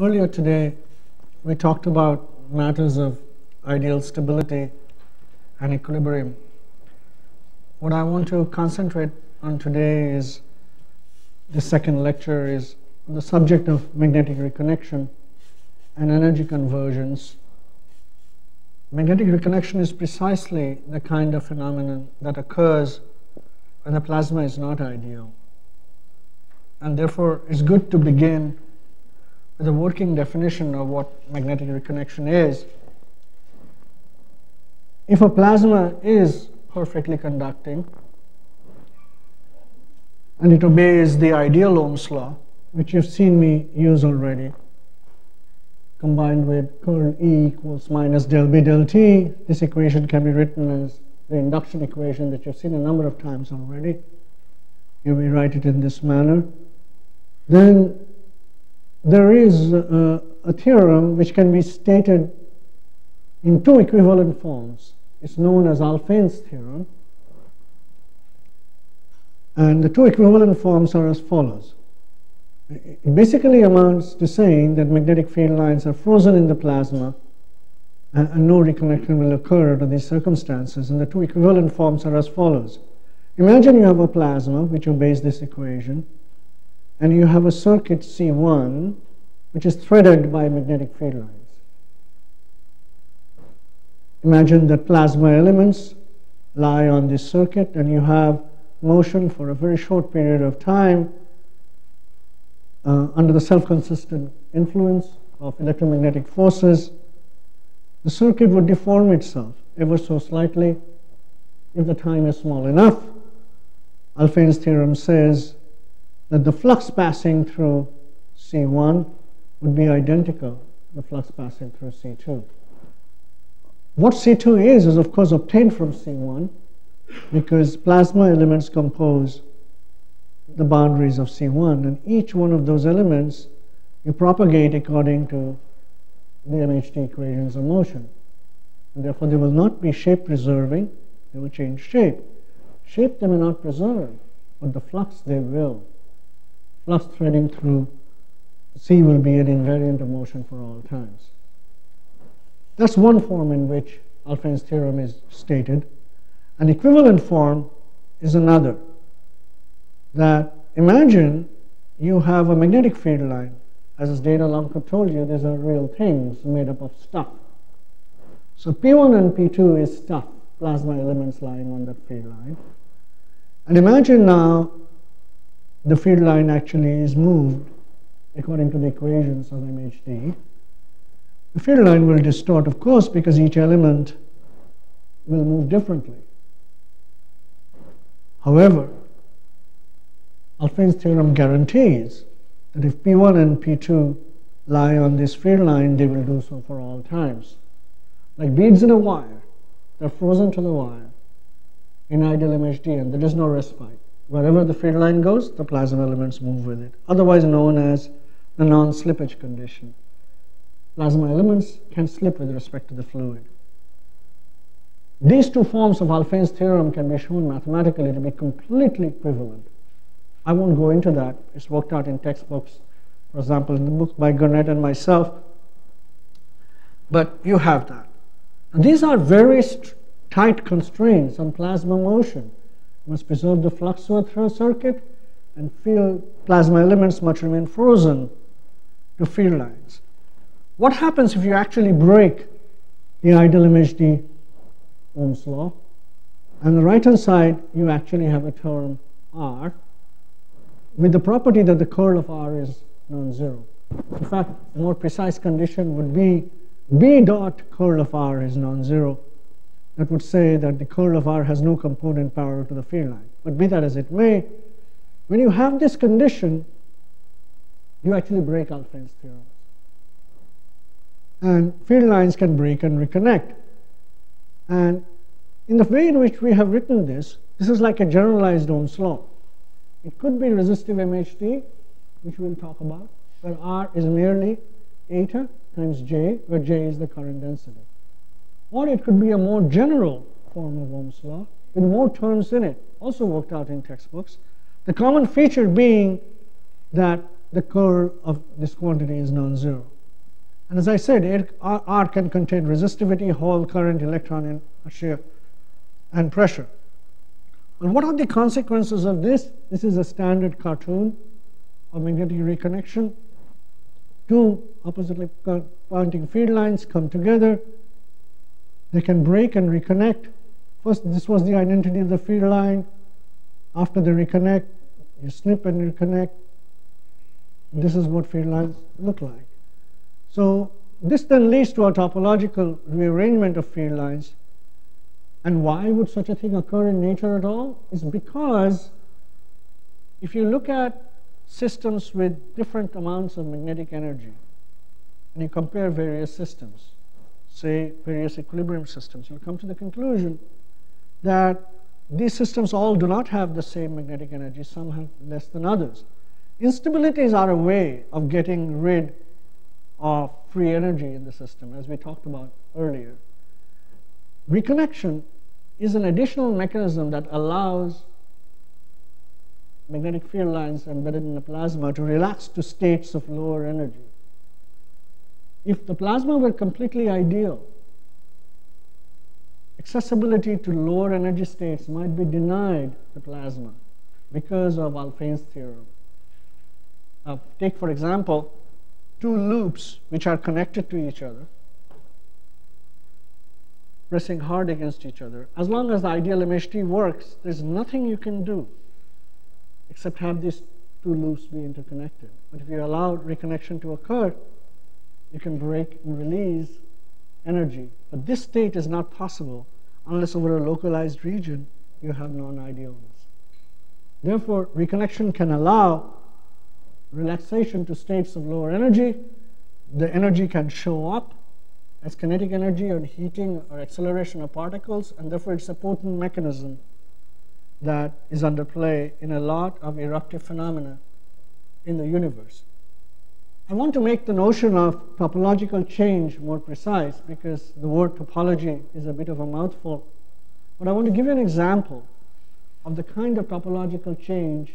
Earlier today, we talked about matters of ideal stability and equilibrium. What I want to concentrate on today is the second lecture is the subject of magnetic reconnection and energy conversions. Magnetic reconnection is precisely the kind of phenomenon that occurs when the plasma is not ideal. And therefore, it's good to begin a working definition of what magnetic reconnection is. If a plasma is perfectly conducting and it obeys the ideal Ohm's law, which you've seen me use already, combined with curl E equals minus del B del T, this equation can be written as the induction equation that you've seen a number of times already. You may write it in this manner. Then there is a, a theorem which can be stated in two equivalent forms. It's known as Alfvén's theorem. And the two equivalent forms are as follows. It basically amounts to saying that magnetic field lines are frozen in the plasma and, and no reconnection will occur under these circumstances. And the two equivalent forms are as follows. Imagine you have a plasma which obeys this equation and you have a circuit C1 which is threaded by magnetic field lines. Imagine that plasma elements lie on this circuit and you have motion for a very short period of time uh, under the self-consistent influence of electromagnetic forces. The circuit would deform itself ever so slightly if the time is small enough. Alfvén's theorem says that the flux passing through C1 would be identical to the flux passing through C2. What C2 is, is of course obtained from C1 because plasma elements compose the boundaries of C1 and each one of those elements you propagate according to the MHD equations of motion. And therefore they will not be shape preserving, they will change shape. Shape they may not preserve, but the flux they will flux threading through C will be an invariant of motion for all times. That's one form in which Alfvén's theorem is stated. An equivalent form is another. That imagine you have a magnetic field line. As Dana Longcope told you, these are real things made up of stuff. So P1 and P2 is stuff, plasma elements lying on that field line. And imagine now the field line actually is moved according to the equations of MHD. The field line will distort, of course, because each element will move differently. However, Alfvén's theorem guarantees that if P1 and P2 lie on this field line, they will do so for all times. Like beads in a wire, they're frozen to the wire in ideal MHD, and there is no respite. Wherever the field line goes, the plasma elements move with it, otherwise known as the non-slippage condition. Plasma elements can slip with respect to the fluid. These two forms of Alfvén's theorem can be shown mathematically to be completely equivalent. I won't go into that. It's worked out in textbooks, for example, in the book by Gurnett and myself. But you have that. And these are very tight constraints on plasma motion must preserve the flux through a circuit and field plasma elements must remain frozen to field lines. What happens if you actually break the ideal MHD Ohm's law? On the right hand side, you actually have a term R with the property that the curl of R is non-zero. In fact, a more precise condition would be B dot curl of R is non-zero that would say that the curl of R has no component parallel to the field line. But be that as it may, when you have this condition, you actually break Alfvén's theorem. And field lines can break and reconnect. And in the way in which we have written this, this is like a generalized Ohm's law. It could be resistive MHD, which we'll talk about, where R is merely eta times J, where J is the current density or it could be a more general form of Ohm's law with more terms in it, also worked out in textbooks. The common feature being that the curl of this quantity is non-zero. And as I said, R can contain resistivity, Hall current, electron inertia, and pressure. And what are the consequences of this? This is a standard cartoon of magnetic reconnection. Two oppositely pointing field lines come together. They can break and reconnect. First, this was the identity of the field line. After they reconnect, you snip and reconnect. This is what field lines look like. So this then leads to a topological rearrangement of field lines. And why would such a thing occur in nature at all? Is because if you look at systems with different amounts of magnetic energy, and you compare various systems, say various equilibrium systems, you'll come to the conclusion that these systems all do not have the same magnetic energy, some have less than others. Instabilities are a way of getting rid of free energy in the system, as we talked about earlier. Reconnection is an additional mechanism that allows magnetic field lines embedded in the plasma to relax to states of lower energy. If the plasma were completely ideal, accessibility to lower energy states might be denied the plasma because of Alfvén's theorem. Uh, take, for example, two loops which are connected to each other, pressing hard against each other. As long as the ideal MHD works, there's nothing you can do except have these two loops be interconnected. But if you allow reconnection to occur, you can break and release energy. But this state is not possible unless over a localized region you have non-idealness. Therefore, reconnection can allow relaxation to states of lower energy. The energy can show up as kinetic energy or heating or acceleration of particles, and therefore it's a potent mechanism that is under play in a lot of eruptive phenomena in the universe. I want to make the notion of topological change more precise because the word topology is a bit of a mouthful. But I want to give you an example of the kind of topological change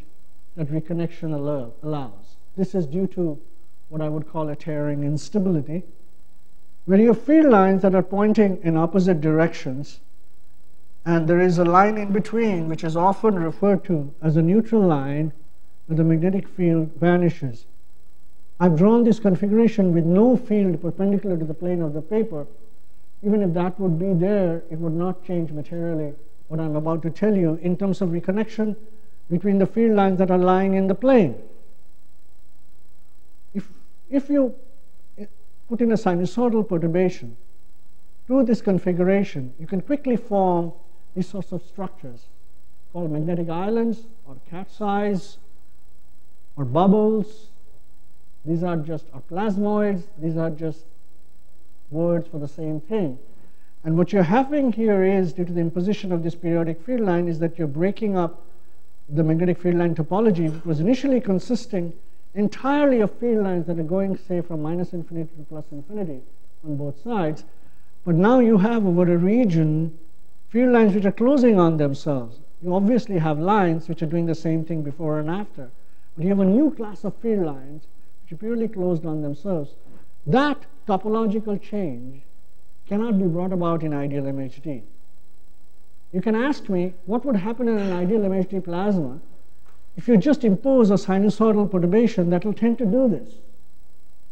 that reconnection allows. This is due to what I would call a tearing instability, where you have field lines that are pointing in opposite directions, and there is a line in between, which is often referred to as a neutral line, where the magnetic field vanishes. I've drawn this configuration with no field perpendicular to the plane of the paper. Even if that would be there, it would not change materially what I'm about to tell you in terms of reconnection between the field lines that are lying in the plane. If, if you eh, put in a sinusoidal perturbation to this configuration, you can quickly form these sorts of structures called magnetic islands or cat's eyes or bubbles. These are just or plasmoids. These are just words for the same thing. And what you're having here is, due to the imposition of this periodic field line, is that you're breaking up the magnetic field line topology, which was initially consisting entirely of field lines that are going, say, from minus infinity to plus infinity on both sides. But now you have over a region field lines which are closing on themselves. You obviously have lines which are doing the same thing before and after. But you have a new class of field lines which are purely closed on themselves. That topological change cannot be brought about in ideal MHD. You can ask me what would happen in an ideal MHD plasma if you just impose a sinusoidal perturbation that will tend to do this.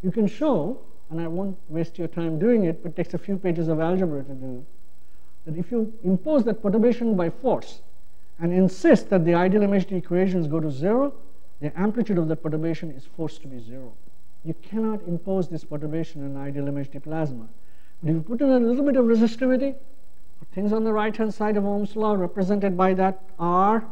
You can show, and I won't waste your time doing it, but it takes a few pages of algebra to do, that if you impose that perturbation by force and insist that the ideal MHD equations go to zero, the amplitude of that perturbation is forced to be zero. You cannot impose this perturbation in ideal MHD plasma. But if you put in a little bit of resistivity, things on the right-hand side of Ohm's law represented by that R,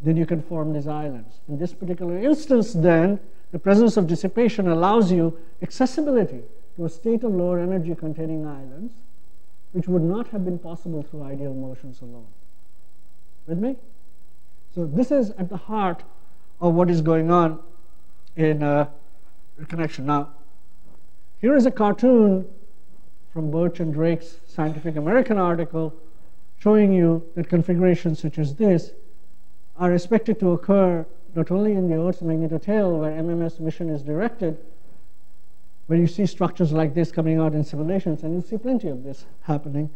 then you can form these islands. In this particular instance, then, the presence of dissipation allows you accessibility to a state of lower energy containing islands, which would not have been possible through ideal motions alone. With me? So this is at the heart of what is going on in uh, connection. Now, here is a cartoon from Birch and Drake's Scientific American article showing you that configurations such as this are expected to occur not only in the Earth's magnetotail, where MMS mission is directed, where you see structures like this coming out in simulations, and you see plenty of this happening,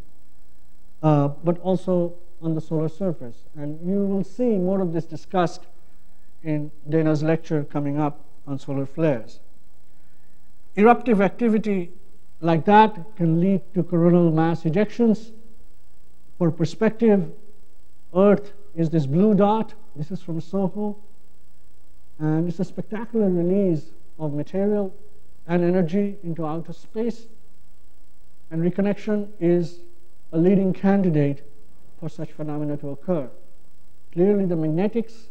uh, but also on the solar surface. And you will see more of this discussed in Dana's lecture coming up on solar flares. Eruptive activity like that can lead to coronal mass ejections. For perspective, Earth is this blue dot. This is from SOHO. And it's a spectacular release of material and energy into outer space. And reconnection is a leading candidate for such phenomena to occur. Clearly, the magnetics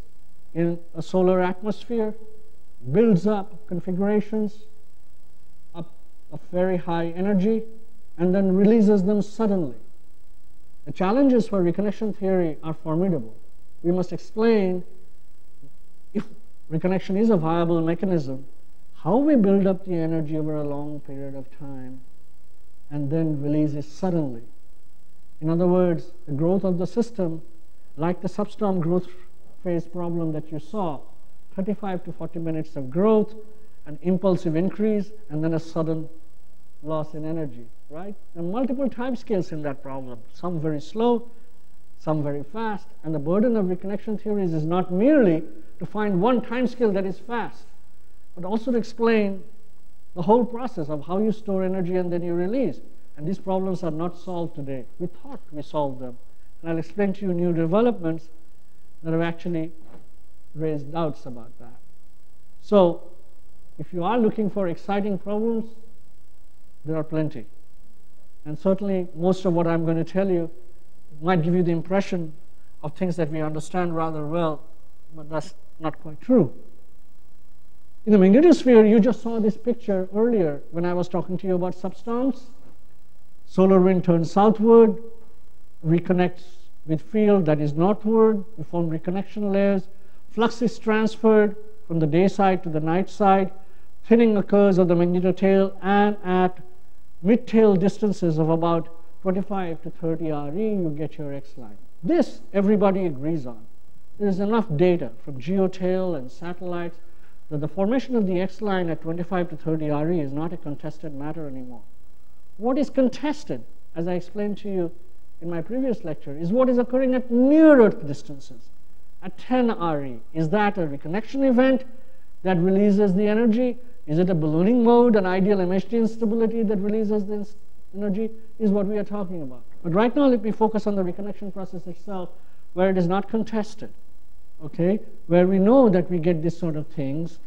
in a solar atmosphere builds up configurations up of very high energy and then releases them suddenly. The challenges for reconnection theory are formidable. We must explain if reconnection is a viable mechanism, how we build up the energy over a long period of time and then release it suddenly. In other words, the growth of the system, like the substorm growth phase problem that you saw, 35 to 40 minutes of growth, an impulsive increase, and then a sudden loss in energy, right? And multiple time scales in that problem, some very slow, some very fast, and the burden of reconnection theories is not merely to find one time scale that is fast, but also to explain the whole process of how you store energy and then you release. And these problems are not solved today. We thought we solved them. And I'll explain to you new developments that have actually raised doubts about that. So, if you are looking for exciting problems, there are plenty. And certainly, most of what I'm going to tell you might give you the impression of things that we understand rather well, but that's not quite true. In the magnetosphere, you just saw this picture earlier when I was talking to you about substorms. Solar wind turns southward, reconnects with field that is northward, we form reconnection layers. Flux is transferred from the day side to the night side. Thinning occurs of the magnetotail and at mid-tail distances of about 25 to 30 RE, you get your X-line. This everybody agrees on. There is enough data from geotail and satellites that the formation of the X-line at 25 to 30 RE is not a contested matter anymore. What is contested, as I explained to you in my previous lecture, is what is occurring at near Earth distances, at 10 RE. Is that a reconnection event that releases the energy? Is it a ballooning mode, an ideal MHD instability that releases the energy? Is what we are talking about. But right now, let me focus on the reconnection process itself, where it is not contested, okay? Where we know that we get this sort of things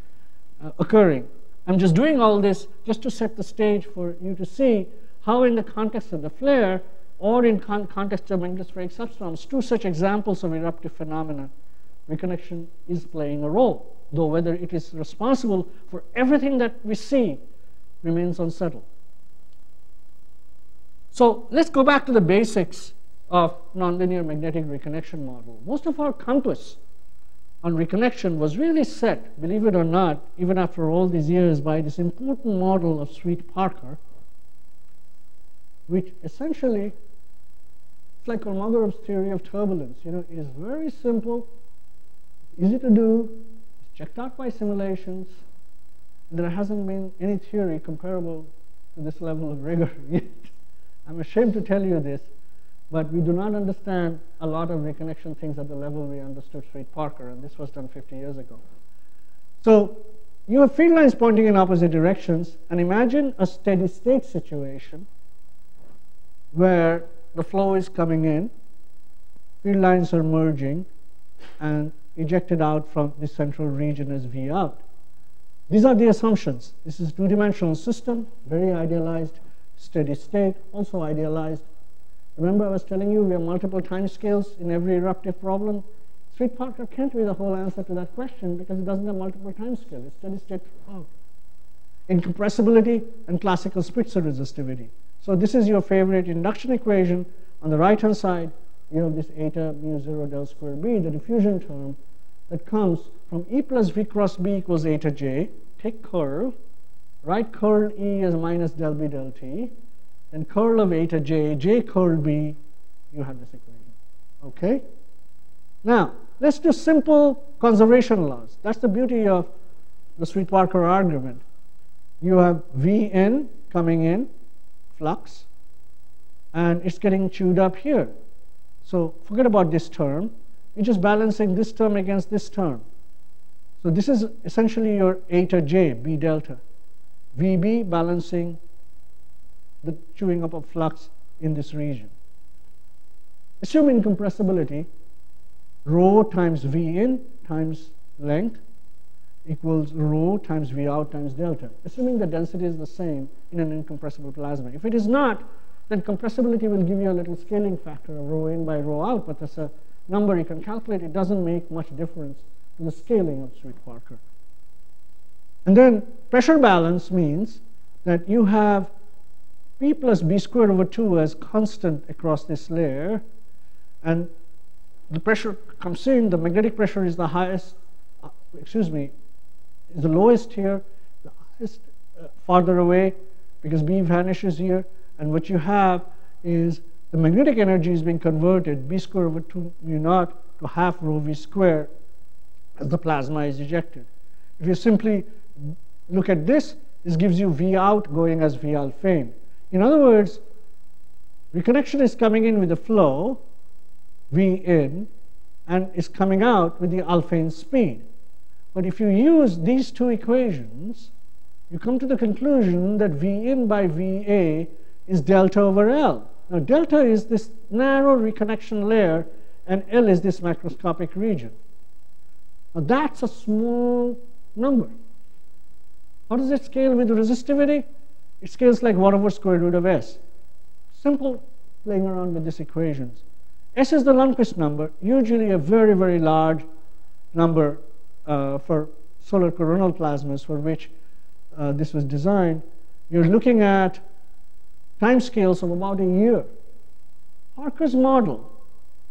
uh, occurring. I'm just doing all this just to set the stage for you to see how in the context of the flare or in con context of magnetospheric substorms, two such examples of eruptive phenomena, reconnection is playing a role, though whether it is responsible for everything that we see remains unsettled. So let's go back to the basics of nonlinear magnetic reconnection model. Most of our compass on reconnection was really set, believe it or not, even after all these years, by this important model of Sweet Parker, which essentially, like Kolmogorov's theory of turbulence. You know, it is very simple, easy to do, it's checked out by simulations. There hasn't been any theory comparable to this level of rigor yet. I'm ashamed to tell you this, but we do not understand a lot of reconnection things at the level we understood Sweet Parker, and this was done 50 years ago. So you have field lines pointing in opposite directions, and imagine a steady state situation where the flow is coming in, field lines are merging, and ejected out from the central region as V out. These are the assumptions. This is two-dimensional system, very idealized, steady state, also idealized, Remember I was telling you we have multiple time scales in every eruptive problem? Sweet Parker can't be the whole answer to that question because it doesn't have multiple time scales. It's steady state throughout. Incompressibility and classical Spitzer resistivity. So this is your favorite induction equation. On the right-hand side, you have this eta mu 0 del square b, the diffusion term that comes from E plus V cross B equals eta j. Take curl, write curl E as minus del B del T, and curl of eta j, j curl b, you have this equation. Okay? Now, let's do simple conservation laws. That's the beauty of the Sweet-Parker argument. You have Vn coming in, flux, and it's getting chewed up here. So forget about this term. You're just balancing this term against this term. So this is essentially your eta j, B delta. VB balancing the chewing up of flux in this region. Assume incompressibility, rho times V in times length equals rho times V out times delta, assuming the density is the same in an incompressible plasma. If it is not, then compressibility will give you a little scaling factor of rho in by rho out, but that's a number you can calculate. It doesn't make much difference to the scaling of Sweet-Parker. And then pressure balance means that you have P plus B squared over 2 as constant across this layer, and the pressure comes in, the magnetic pressure is the highest, uh, excuse me, is the lowest here, the highest uh, farther away because B vanishes here, and what you have is the magnetic energy is being converted, B square over 2 mu naught to half rho V square as the plasma is ejected. If you simply look at this, this gives you V out going as V Alfvén. Other words, reconnection is coming in with the flow, V in, and is coming out with the Alfvén speed. But if you use these two equations, you come to the conclusion that V in by VA is delta over L. Now delta is this narrow reconnection layer and L is this macroscopic region. Now that's a small number. How does it scale with resistivity? It scales like 1 over square root of S. Simple playing around with these equations. S is the Lundquist number, usually a very, very large number for solar coronal plasmas for which uh, this was designed. You're looking at time scales of about a year. Parker's model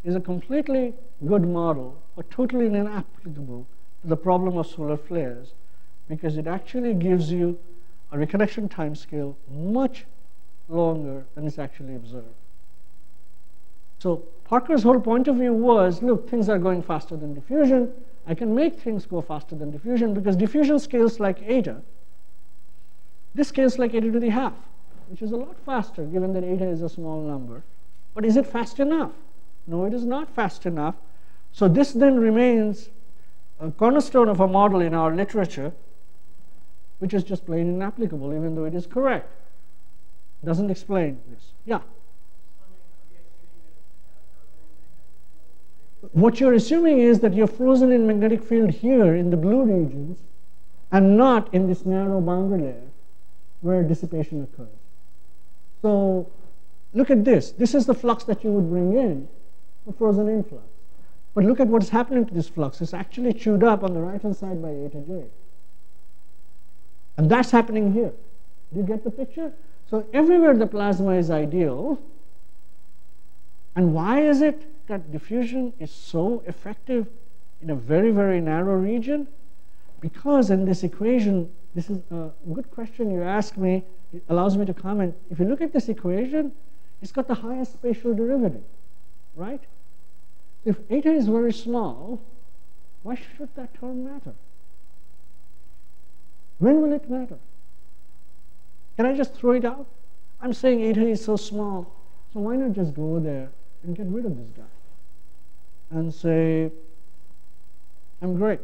is a completely good model, but totally inapplicable to the problem of solar flares because it actually gives you a reconnection time scale much longer than is actually observed. So Parker's whole point of view was, look, things are going faster than diffusion. I can make things go faster than diffusion because diffusion scales like eta. This scales like eta to the half, which is a lot faster given that eta is a small number. But is it fast enough? No, it is not fast enough. So this then remains a cornerstone of a model in our literature which is just plain inapplicable, even though it is correct. Doesn't explain this. Yeah. What you're assuming is that you're frozen in magnetic field here in the blue regions and not in this narrow boundary layer where dissipation occurs. So look at this. This is the flux that you would bring in, a frozen influx. But look at what's happening to this flux. It's actually chewed up on the right-hand side by eta j. And that's happening here. Do you get the picture? So everywhere the plasma is ideal. And why is it that diffusion is so effective in a very, very narrow region? Because in this equation, this is a good question you ask me. It allows me to comment. If you look at this equation, it's got the highest spatial derivative, right? If eta is very small, why should that term matter? When will it matter? Can I just throw it out? I'm saying eta is so small, so why not just go there and get rid of this guy and say, I'm great.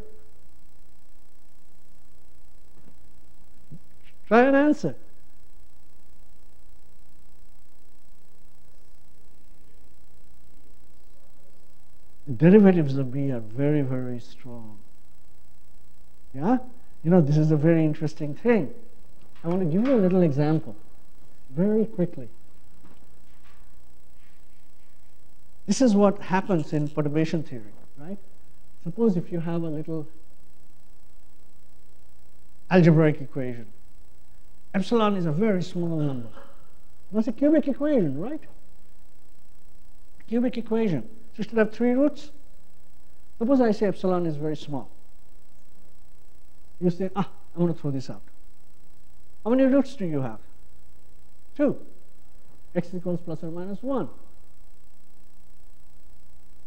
Try and answer. The derivatives of B are very, very strong. Yeah? You know, this is a very interesting thing. I want to give you a little example very quickly. This is what happens in perturbation theory, right? Suppose if you have a little algebraic equation. Epsilon is a very small number. That's a cubic equation, right? Cubic equation. So it should have three roots. Suppose I say epsilon is very small you say, ah, I'm going to throw this out. How many roots do you have? Two. X equals plus or minus 1.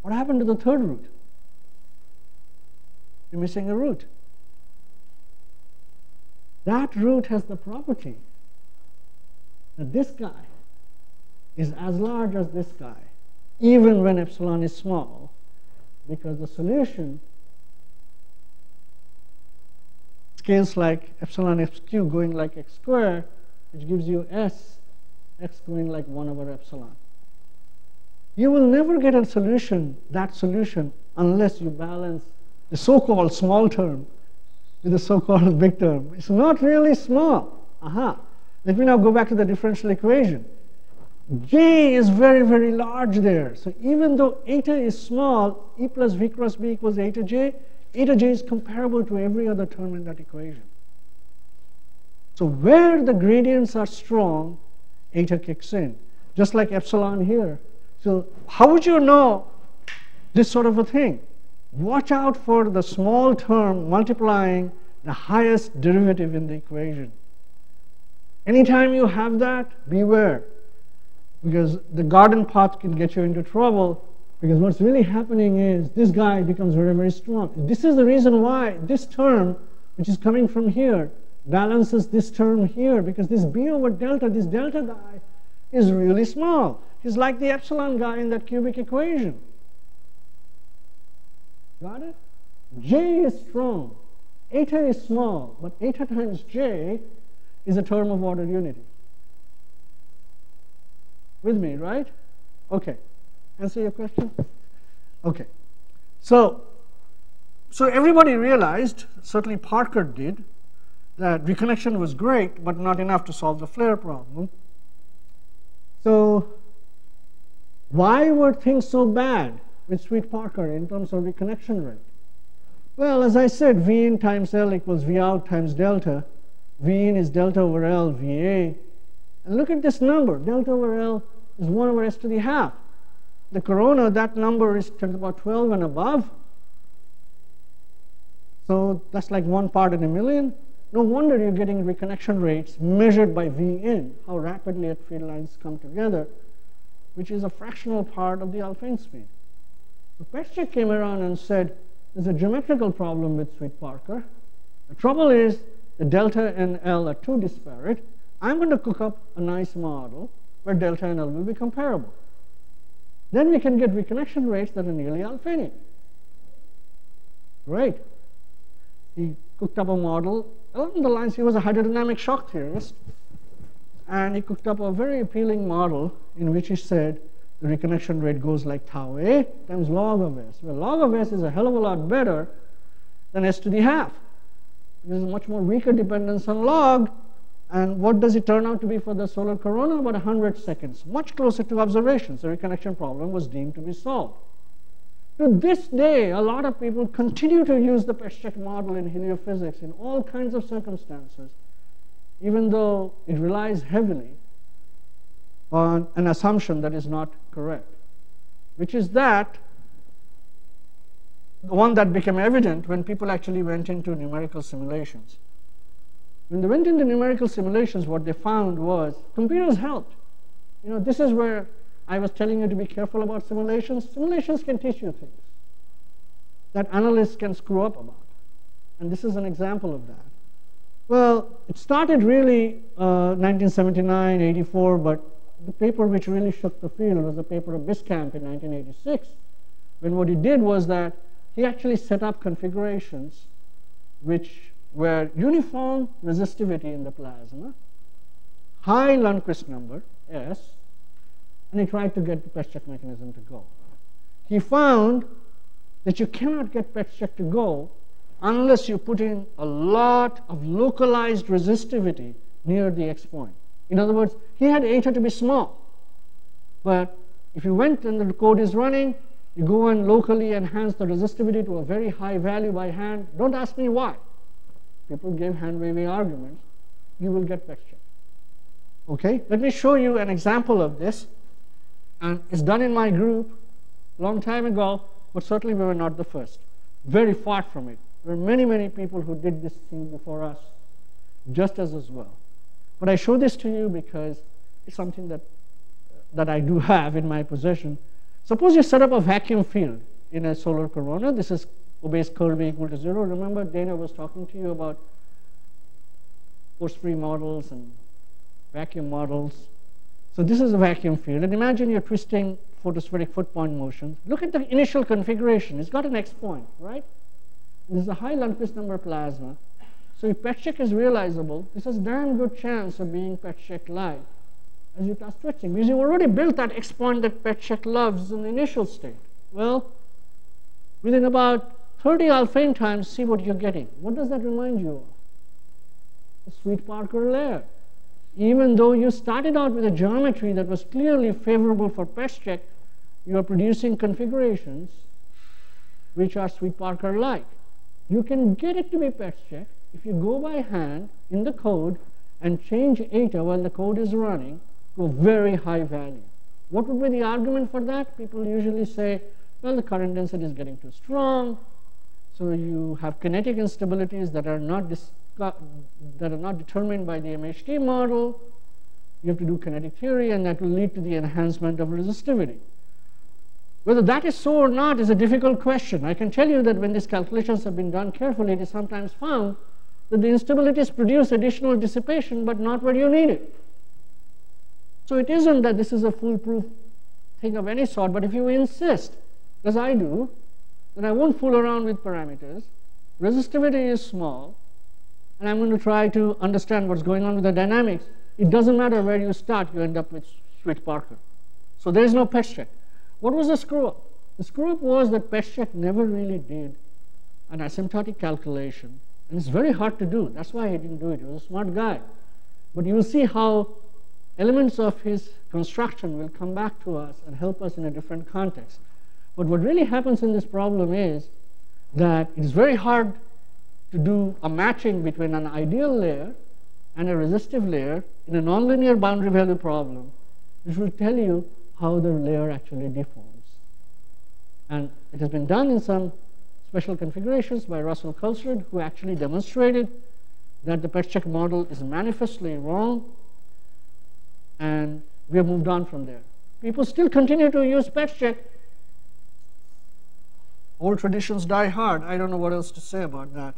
What happened to the third root? You're missing a root. That root has the property that this guy is as large as this guy, even when epsilon is small, because the solution scales like epsilon x cubed going like x squared, which gives you s, x going like 1 over epsilon. You will never get a solution, that solution, unless you balance the so-called small term with the so-called big term. It's not really small. Aha. Let me now go back to the differential equation. J is very, very large there. So even though eta is small, E plus V cross B equals eta J, eta J is comparable to every other term in that equation. So where the gradients are strong, eta kicks in, just like epsilon here. So how would you know this sort of a thing? Watch out for the small term multiplying the highest derivative in the equation. Anytime you have that, beware. Because the garden path can get you into trouble. Because what's really happening is this guy becomes very, very strong. This is the reason why this term, which is coming from here, balances this term here. Because this b over delta, this delta guy, is really small. He's like the epsilon guy in that cubic equation. Got it? J is strong. Eta is small, but eta times J is a term of ordered unity. With me, right? Okay. Answer your question? Okay. So, so everybody realized, certainly Parker did, that reconnection was great, but not enough to solve the flare problem. So, why were things so bad with Sweet Parker in terms of reconnection rate? Well, as I said, V in times L equals V out times delta. V in is delta over L, VA. And look at this number. Delta over L is 1 over S to the half. The corona, that number is about 12 and above. So that's like one part in a million. No wonder you're getting reconnection rates measured by V in, how rapidly at field lines come together, which is a fractional part of the Alfvén speed. So Petschek came around and said, there's a geometrical problem with Sweet Parker. The trouble is the delta and L are too disparate. I'm going to cook up a nice model where delta and L will be comparable. Then we can get reconnection rates that are nearly Alfvénic. Great. He cooked up a model along the lines, he was a hydrodynamic shock theorist, and he cooked up a very appealing model in which he said the reconnection rate goes like tau A times log of S. Well, log of S is a hell of a lot better than S to the half. There's a much more weaker dependence on log. And what does it turn out to be for the solar corona? About 100 seconds, much closer to observations. The reconnection problem was deemed to be solved. To this day, a lot of people continue to use the Petschek model in heliophysics in all kinds of circumstances, even though it relies heavily on an assumption that is not correct, which is that the one that became evident when people actually went into numerical simulations. When they went into numerical simulations, what they found was computers helped. You know, this is where I was telling you to be careful about simulations. Simulations can teach you things that analysts can screw up about. And this is an example of that. Well, it started really uh, 1979, 84, but the paper which really shook the field was the paper of Biskamp in 1986, when what he did was that he actually set up configurations which were uniform resistivity in the plasma, high Lundquist number, S, and he tried to get the Petschek mechanism to go. He found that you cannot get Petschek to go unless you put in a lot of localized resistivity near the X point. In other words, he had eta to be small. But if you went and the code is running, you go and locally enhance the resistivity to a very high value by hand. Don't ask me why. People give hand waving arguments. You will get Petschek. Okay, let me show you an example of this. And it's done in my group a long time ago, but certainly we were not the first. Very far from it. There were many, many people who did this thing before us, just as as well. But I show this to you because it's something that, that I do have in my possession. Suppose you set up a vacuum field in a solar corona. This is obeys curl B equal to zero. Remember Dana was talking to you about force-free models and vacuum models. So this is a vacuum field. And imagine you're twisting photospheric foot point motion. Look at the initial configuration. It's got an X point, right? This is a high Lundquist number plasma. So if PET is realizable, this has a damn good chance of being PET like as you start switching because you've already built that X point that PET loves in the initial state. Well, within about 30 Alfvén times, see what you're getting. What does that remind you of? The Sweet Parker layer. Even though you started out with a geometry that was clearly favorable for PET you are producing configurations which are Sweet Parker like. You can get it to be PET if you go by hand in the code and change eta while the code is running to a very high value. What would be the argument for that? People usually say, well, the current density is getting too strong, so you have kinetic instabilities that are not that are not determined by the MHD model. You have to do kinetic theory, and that will lead to the enhancement of resistivity. Whether that is so or not is a difficult question. I can tell you that when these calculations have been done carefully, it is sometimes found that the instabilities produce additional dissipation, but not where you need it. So it isn't that this is a foolproof thing of any sort, but if you insist, as I do, then I won't fool around with parameters, resistivity is small, and I'm going to try to understand what's going on with the dynamics, it doesn't matter where you start, you end up with Sweet Parker. So there is no Petschek. What was the screw up? The screw up was that PET never really did an asymptotic calculation and it's very hard to do. That's why he didn't do it. He was a smart guy. But you will see how elements of his construction will come back to us and help us in a different context. But what really happens in this problem is that it is very hard to do a matching between an ideal layer and a resistive layer in a nonlinear boundary value problem, which will tell you how the layer actually deforms. And it has been done in some special configurations by Russell Kulsrud, who actually demonstrated that the PET model is manifestly wrong, and we have moved on from there. People still continue to use PET Old traditions die hard. I don't know what else to say about that.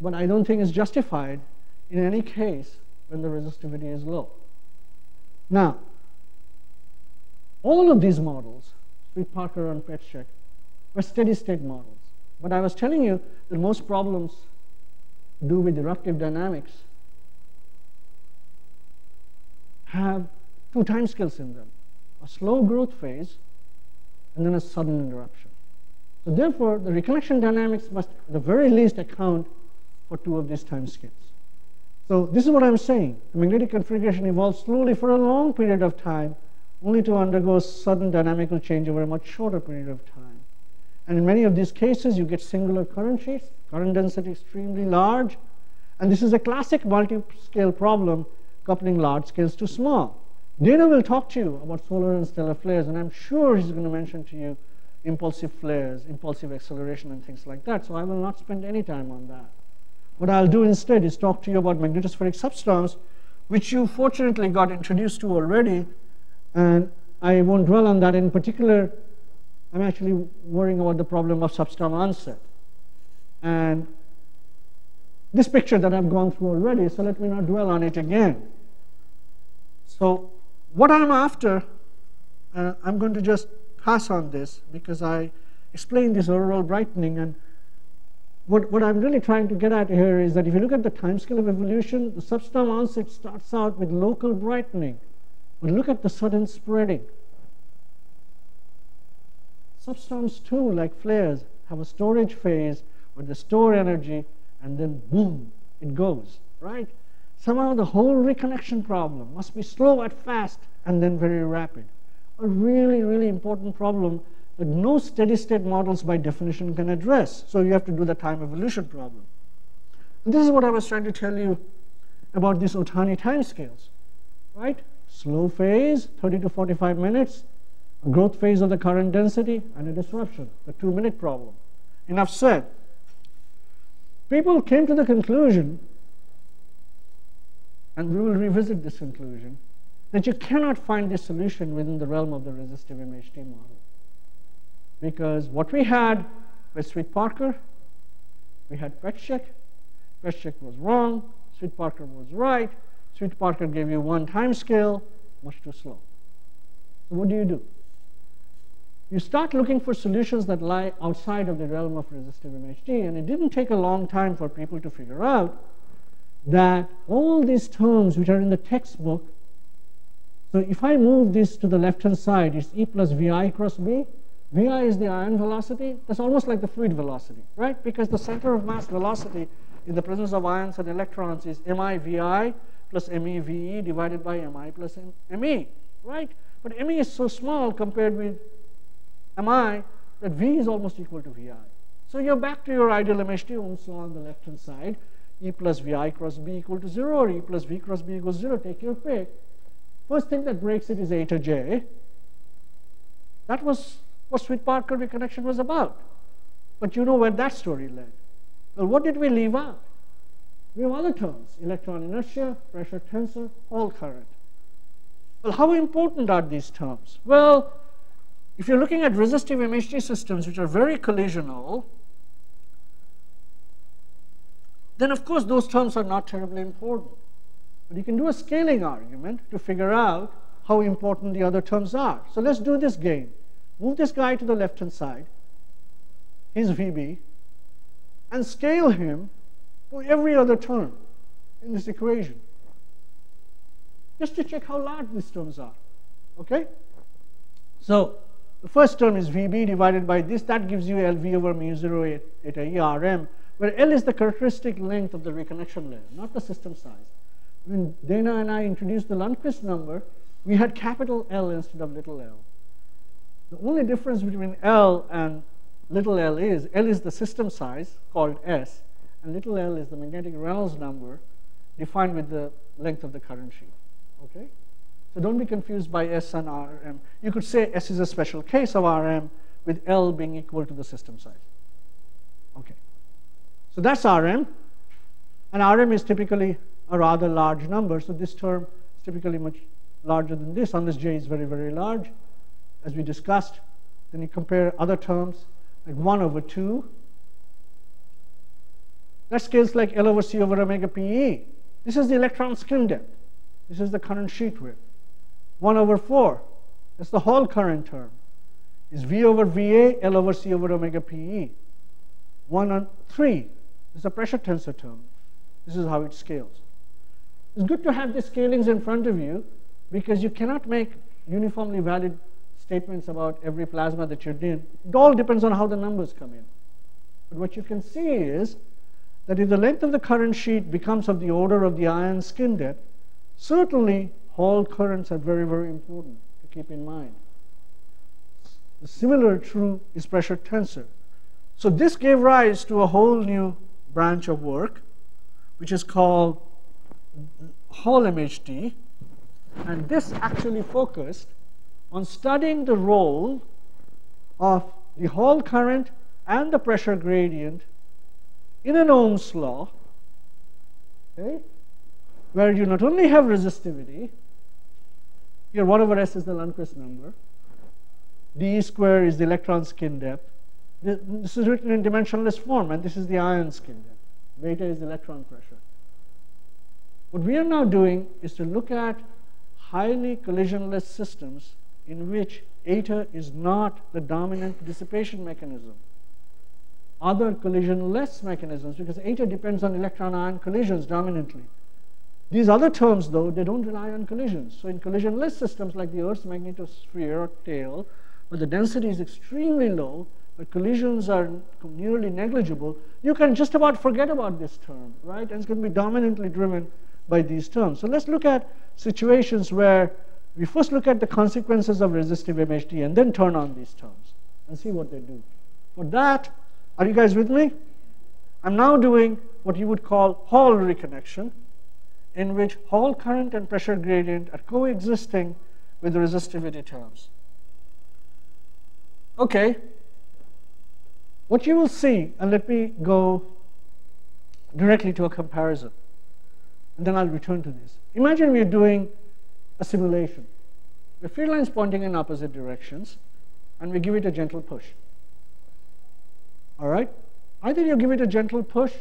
But I don't think it's justified in any case when the resistivity is low. Now, all of these models, Sweet Parker and PET were steady state models. But I was telling you that most problems do with eruptive dynamics have two time scales in them a slow growth phase and then a sudden interruption. So, therefore, the reconnection dynamics must, at the very least, account for two of these time scales. So, this is what I'm saying. The magnetic configuration evolves slowly for a long period of time, only to undergo a sudden dynamical change over a much shorter period of time. And in many of these cases, you get singular current sheets, current density extremely large. And this is a classic multi-scale problem, coupling large scales to small. Dana will talk to you about solar and stellar flares, and I'm sure he's going to mention to you impulsive flares, impulsive acceleration, and things like that. So I will not spend any time on that. What I'll do instead is talk to you about magnetospheric substorms, which you fortunately got introduced to already, and I won't dwell on that in particular I'm actually worrying about the problem of substorm onset. And this picture that I've gone through already, so let me not dwell on it again. So what I'm after, uh, I'm going to just pass on this because I explained this auroral brightening and what, what I'm really trying to get at here is that if you look at the time scale of evolution, the onset starts out with local brightening. But look at the sudden spreading. Substorms too, like flares, have a storage phase where they store energy and then boom, it goes, right? Somehow the whole reconnection problem must be slow at fast and then very rapid. A really, really important problem that no steady state models by definition can address. So you have to do the time evolution problem. And this is what I was trying to tell you about these Otani timescales, right? Slow phase, 30 to 45 minutes, a growth phase of the current density, and a disruption, the two minute problem. Enough said. People came to the conclusion, and we will revisit this conclusion, that you cannot find this solution within the realm of the resistive MHD model. Because what we had with Sweet Parker, we had. Petschek was wrong. Sweet Parker was right. Sweet Parker gave you one time scale, much too slow. So what do you do? You start looking for solutions that lie outside of the realm of resistive MHD, and it didn't take a long time for people to figure out that all these terms which are in the textbook, so if I move this to the left-hand side, it's E plus VI cross B. VI is the ion velocity. That's almost like the fluid velocity, right? Because the center of mass velocity in the presence of ions and electrons is MI plus MEVE divided by MI plus ME, right? But ME is so small compared with MI that V is almost equal to VI. So you're back to your ideal MHD law on the left-hand side. E plus VI cross B equal to 0 or E plus V cross B equals 0. Take your pick. First thing that breaks it is eta J. That was what Sweet Parker reconnection was about. But you know where that story led. Well, what did we leave out? We have other terms, electron inertia, pressure tensor, Hall current. Well, how important are these terms? Well, if you're looking at resistive MHD systems, which are very collisional, then of course those terms are not terribly important. But you can do a scaling argument to figure out how important the other terms are. So let's do this game. Move this guy to the left-hand side. He's VB. And scale him to every other term in this equation. Just to check how large these terms are. Okay? So the first term is VB divided by this. That gives you LV over mu 0 eta E Rm, where L is the characteristic length of the reconnection layer, not the system size. When Dana and I introduced the Lundquist number, we had capital L instead of little l. The only difference between L and little l is L is the system size called S, and little l is the magnetic Reynolds number defined with the length of the current sheet. Okay? So don't be confused by S and Rm. You could say S is a special case of Rm with L being equal to the system size. Okay. So that's Rm. And Rm is typically a rather large number. So this term is typically much larger than this, unless J is very, very large, as we discussed. Then you compare other terms, like 1 over 2. That scales like L over C over omega PE. This is the electron skin depth. This is the current sheet width. 1 over 4, that's the Hall current term, is V over VA, L over C over omega PE. 1 on 3 is the pressure tensor term. This is how it scales. It's good to have the scalings in front of you because you cannot make uniformly valid statements about every plasma that you're in. It all depends on how the numbers come in. But what you can see is that if the length of the current sheet becomes of the order of the ion skin depth, certainly Hall currents are very, very important to keep in mind. The similar true is pressure tensor. So this gave rise to a whole new branch of work, which is called Hall MHD, and this actually focused on studying the role of the Hall current and the pressure gradient in an Ohm's law, okay, where you not only have resistivity, here 1 over s is the Lundquist number. d square is the electron skin depth. This is written in dimensionless form, and this is the ion skin depth. Beta is electron pressure. What we are now doing is to look at highly collisionless systems in which eta is not the dominant dissipation mechanism. Other collisionless mechanisms, because eta depends on electron-ion collisions dominantly. These other terms, though, they don't rely on collisions. So in collisionless systems like the Earth's magnetosphere or tail, where the density is extremely low, where collisions are nearly negligible, you can just about forget about this term, right? And it's going to be dominantly driven by these terms. So let's look at situations where we first look at the consequences of resistive MHD and then turn on these terms and see what they do. For that, are you guys with me? I'm now doing what you would call Hall reconnection in which Hall current and pressure gradient are coexisting with the resistivity terms. Okay, what you will see, and let me go directly to a comparison, and then I'll return to this. Imagine we're doing a simulation. The field lines pointing in opposite directions, and we give it a gentle push. All right? Either you give it a gentle push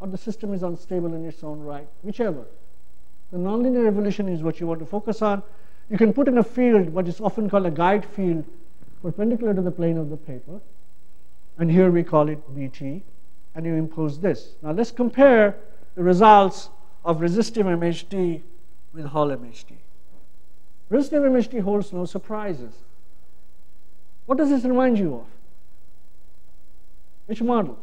or the system is unstable in its own right, whichever. The nonlinear evolution is what you want to focus on. You can put in a field, what is often called a guide field, perpendicular to the plane of the paper. And here we call it BT. And you impose this. Now let's compare the results of resistive MHD with Hall MHD. Resistive MHD holds no surprises. What does this remind you of? Which model?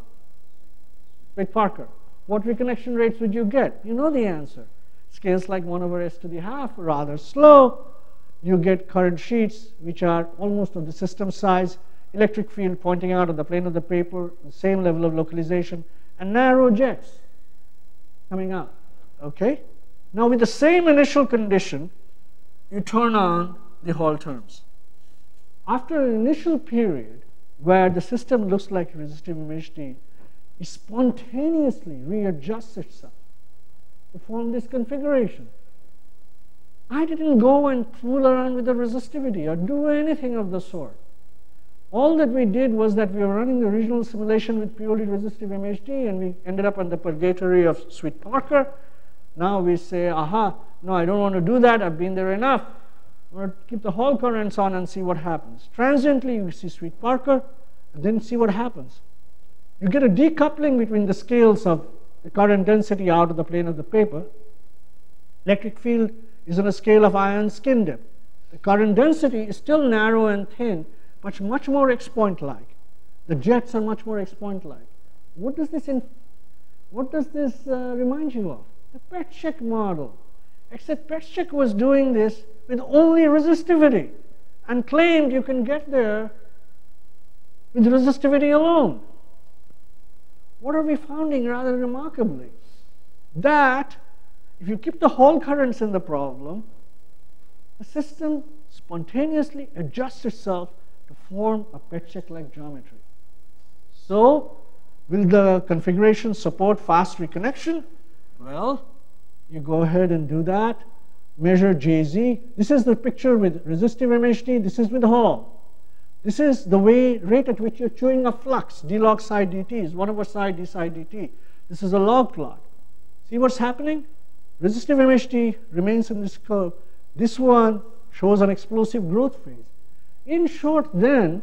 Sweet-Parker. What reconnection rates would you get? You know the answer. Scales like 1 over s to the half, rather slow. You get current sheets which are almost of the system size, electric field pointing out of the plane of the paper, the same level of localization, and narrow jets coming out. Okay? Now, with the same initial condition, you turn on the Hall terms. After an initial period where the system looks like resistive MHD, it spontaneously readjusts itself to form this configuration. I didn't go and fool around with the resistivity or do anything of the sort. All that we did was that we were running the original simulation with purely resistive MHD and we ended up on the purgatory of Sweet-Parker. Now we say, aha, no, I don't want to do that. I've been there enough. I want to keep the Hall currents on and see what happens. Transiently, you see Sweet-Parker, and then see what happens. You get a decoupling between the scales of the current density out of the plane of the paper. Electric field is on a scale of ion skin depth. The current density is still narrow and thin, but much more X-point-like. The jets are much more X-point-like. What does this what does this uh, remind you of? The Petschek model. Except Petschek was doing this with only resistivity and claimed you can get there with resistivity alone. What are we finding rather remarkably? That if you keep the Hall currents in the problem, the system spontaneously adjusts itself to form a Petschek-like geometry. So, will the configuration support fast reconnection? Well, you go ahead and do that. Measure JZ. This is the picture with resistive MHD. This is with Hall. This is the way rate at which you're chewing a flux, d log psi dt is 1 over psi d psi dt. This is a log plot. See what's happening? Resistive MHD remains in this curve. This one shows an explosive growth phase. In short, then,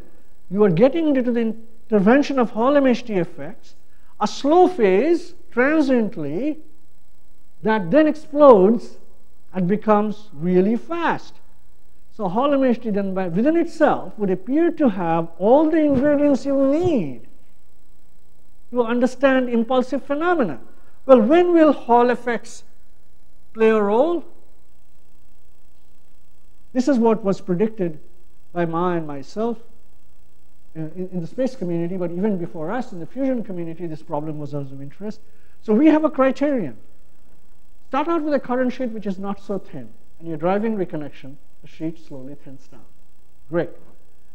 you are getting into the intervention of Hall MHD effects, a slow phase transiently that then explodes and becomes really fast. So Hall MHD then by, within itself would appear to have all the ingredients you need to understand impulsive phenomena. Well, when will Hall effects play a role? This is what was predicted by Ma and myself in, in, the space community, but even before us in the fusion community, this problem was of interest. So we have a criterion. Start out with a current sheet which is not so thin, and you're driving reconnection the sheet slowly thins down. Great.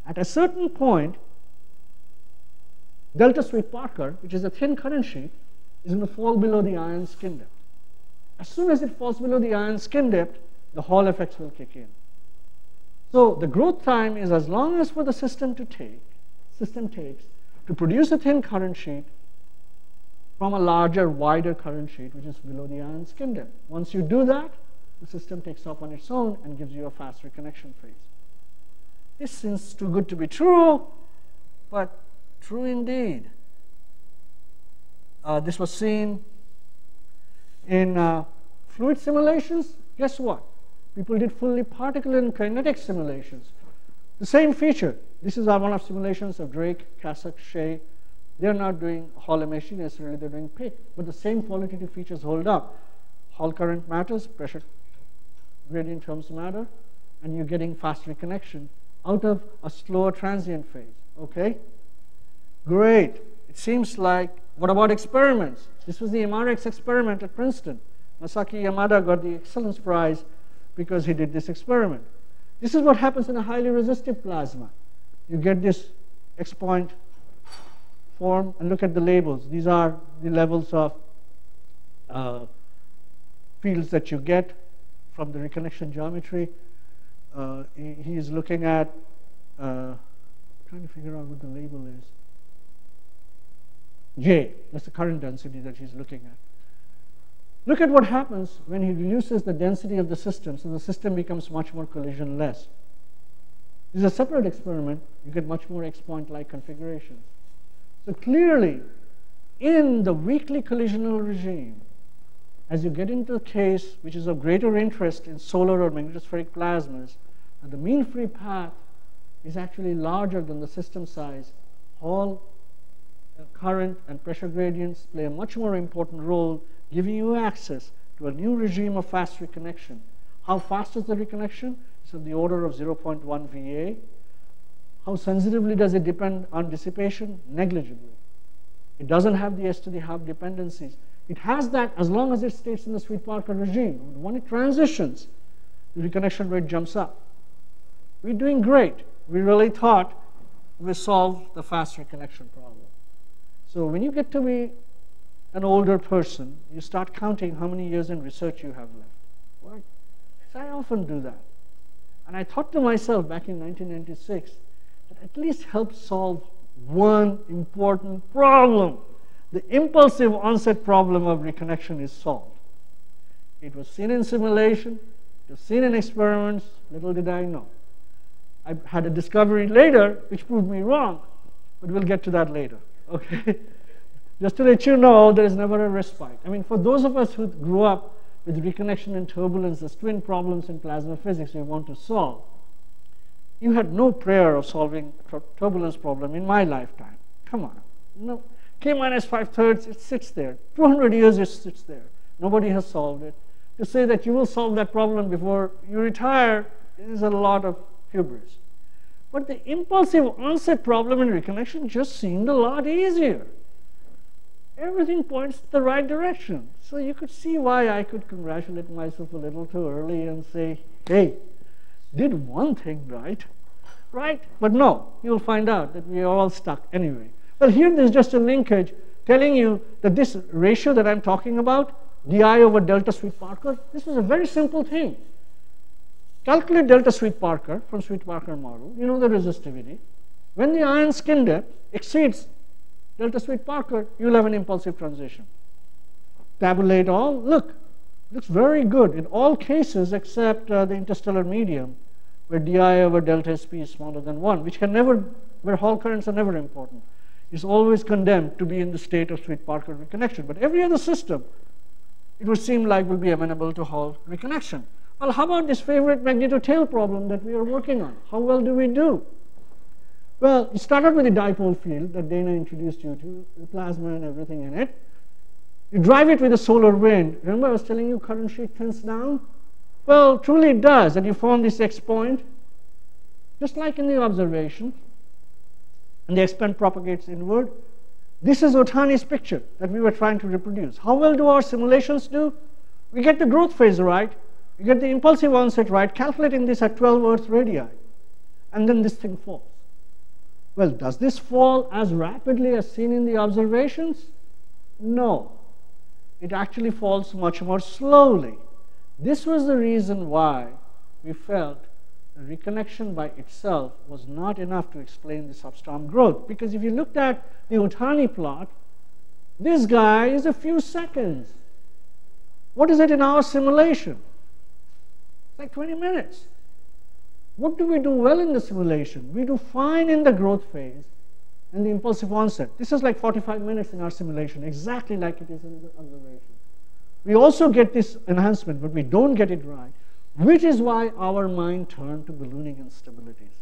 At a certain point, delta Sweet-Parker, which is a thin current sheet, is going to fall below the ion skin depth. As soon as it falls below the ion skin depth, the Hall effects will kick in. So the growth time is as long as for the system to take, system takes to produce a thin current sheet from a larger, wider current sheet, which is below the ion skin depth. Once you do that, the system takes off on its own and gives you a fast reconnection phase. This seems too good to be true, but true indeed. Uh, this was seen in uh, fluid simulations. Guess what? People did fully particle and kinetic simulations. The same feature. This is one of simulations of Drake, Cassak, Shay. They're not doing Hall MHD necessarily, they're doing PIC, but the same qualitative features hold up. Hall current matters, pressure gradient terms matter, and you're getting fast reconnection out of a slower transient phase. Okay? Great. It seems like, what about experiments? This was the MRX experiment at Princeton. Masaki Yamada got the Excellence Prize because he did this experiment. This is what happens in a highly resistive plasma. You get this X point form, and look at the labels. These are the levels of uh, fields that you get from the reconnection geometry. Uh, he, is looking at, uh, trying to figure out what the label is. J. That's the current density that he's looking at. Look at what happens when he reduces the density of the system, so the system becomes much more collision-less. This is a separate experiment. You get much more X-point-like configurations. So clearly, in the weakly collisional regime, as you get into a case which is of greater interest in solar or magnetospheric plasmas, the mean free path is actually larger than the system size. Hall uh, current and pressure gradients play a much more important role, giving you access to a new regime of fast reconnection. How fast is the reconnection? It's of the order of 0.1 VA. How sensitively does it depend on dissipation? Negligibly. It doesn't have the S to the half dependencies. It has that as long as it stays in the Sweet-Parker regime. When it transitions, the reconnection rate jumps up. We're doing great. We really thought we solved the fast reconnection problem. So when you get to be an older person, you start counting how many years in research you have left. Right? So I often do that. And I thought to myself back in 1996 that at least help solve one important problem the impulsive onset problem of reconnection is solved. It was seen in simulation, it was seen in experiments, little did I know. I had a discovery later which proved me wrong, but we'll get to that later. Okay? Just to let you know, there is never a respite. I mean, for those of us who grew up with reconnection and turbulence as twin problems in plasma physics we want to solve, you had no prayer of solving turbulence problem in my lifetime. Come on. No, K minus 5 thirds, it sits there. 200 years it sits there. Nobody has solved it. To say that you will solve that problem before you retire is a lot of hubris. But the impulsive onset problem in reconnection just seemed a lot easier. Everything points the right direction. So you could see why I could congratulate myself a little too early and say, hey, did one thing right, right? But no, you'll find out that we are all stuck anyway. Well, here there's just a linkage telling you that this ratio that I'm talking about, di over delta Sweet-Parker, this is a very simple thing. Calculate delta Sweet-Parker from Sweet-Parker model. You know the resistivity. When the ion skin depth exceeds delta Sweet-Parker, you'll have an impulsive transition. Tabulate all. Look, looks very good in all cases except uh, the interstellar medium, where di over delta Sp is smaller than 1, which can never, where Hall currents are never important is always condemned to be in the state of Sweet-Parker reconnection. But every other system, it would seem like will be amenable to Hall reconnection. Well, how about this favorite magneto-tail problem that we are working on? How well do we do? Well, it started with the dipole field that Dana introduced you to, the plasma and everything in it. You drive it with a solar wind. Remember I was telling you current sheet thins down? Well, truly it does, and you form this X point, just like in the observation and the X-band propagates inward. This is Ohtani's picture that we were trying to reproduce. How well do our simulations do? We get the growth phase right, we get the impulsive onset right, calculating this at 12 Earth radii, and then this thing falls. Well, does this fall as rapidly as seen in the observations? No. It actually falls much more slowly. This was the reason why we felt the reconnection by itself was not enough to explain the substorm growth. Because if you looked at the Ohtani plot, this guy is a few seconds. What is it in our simulation? It's like 20 minutes. What do we do well in the simulation? We do fine in the growth phase and the impulsive onset. This is like 45 minutes in our simulation, exactly like it is in the observation. We also get this enhancement, but we don't get it right which is why our mind turned to ballooning instabilities.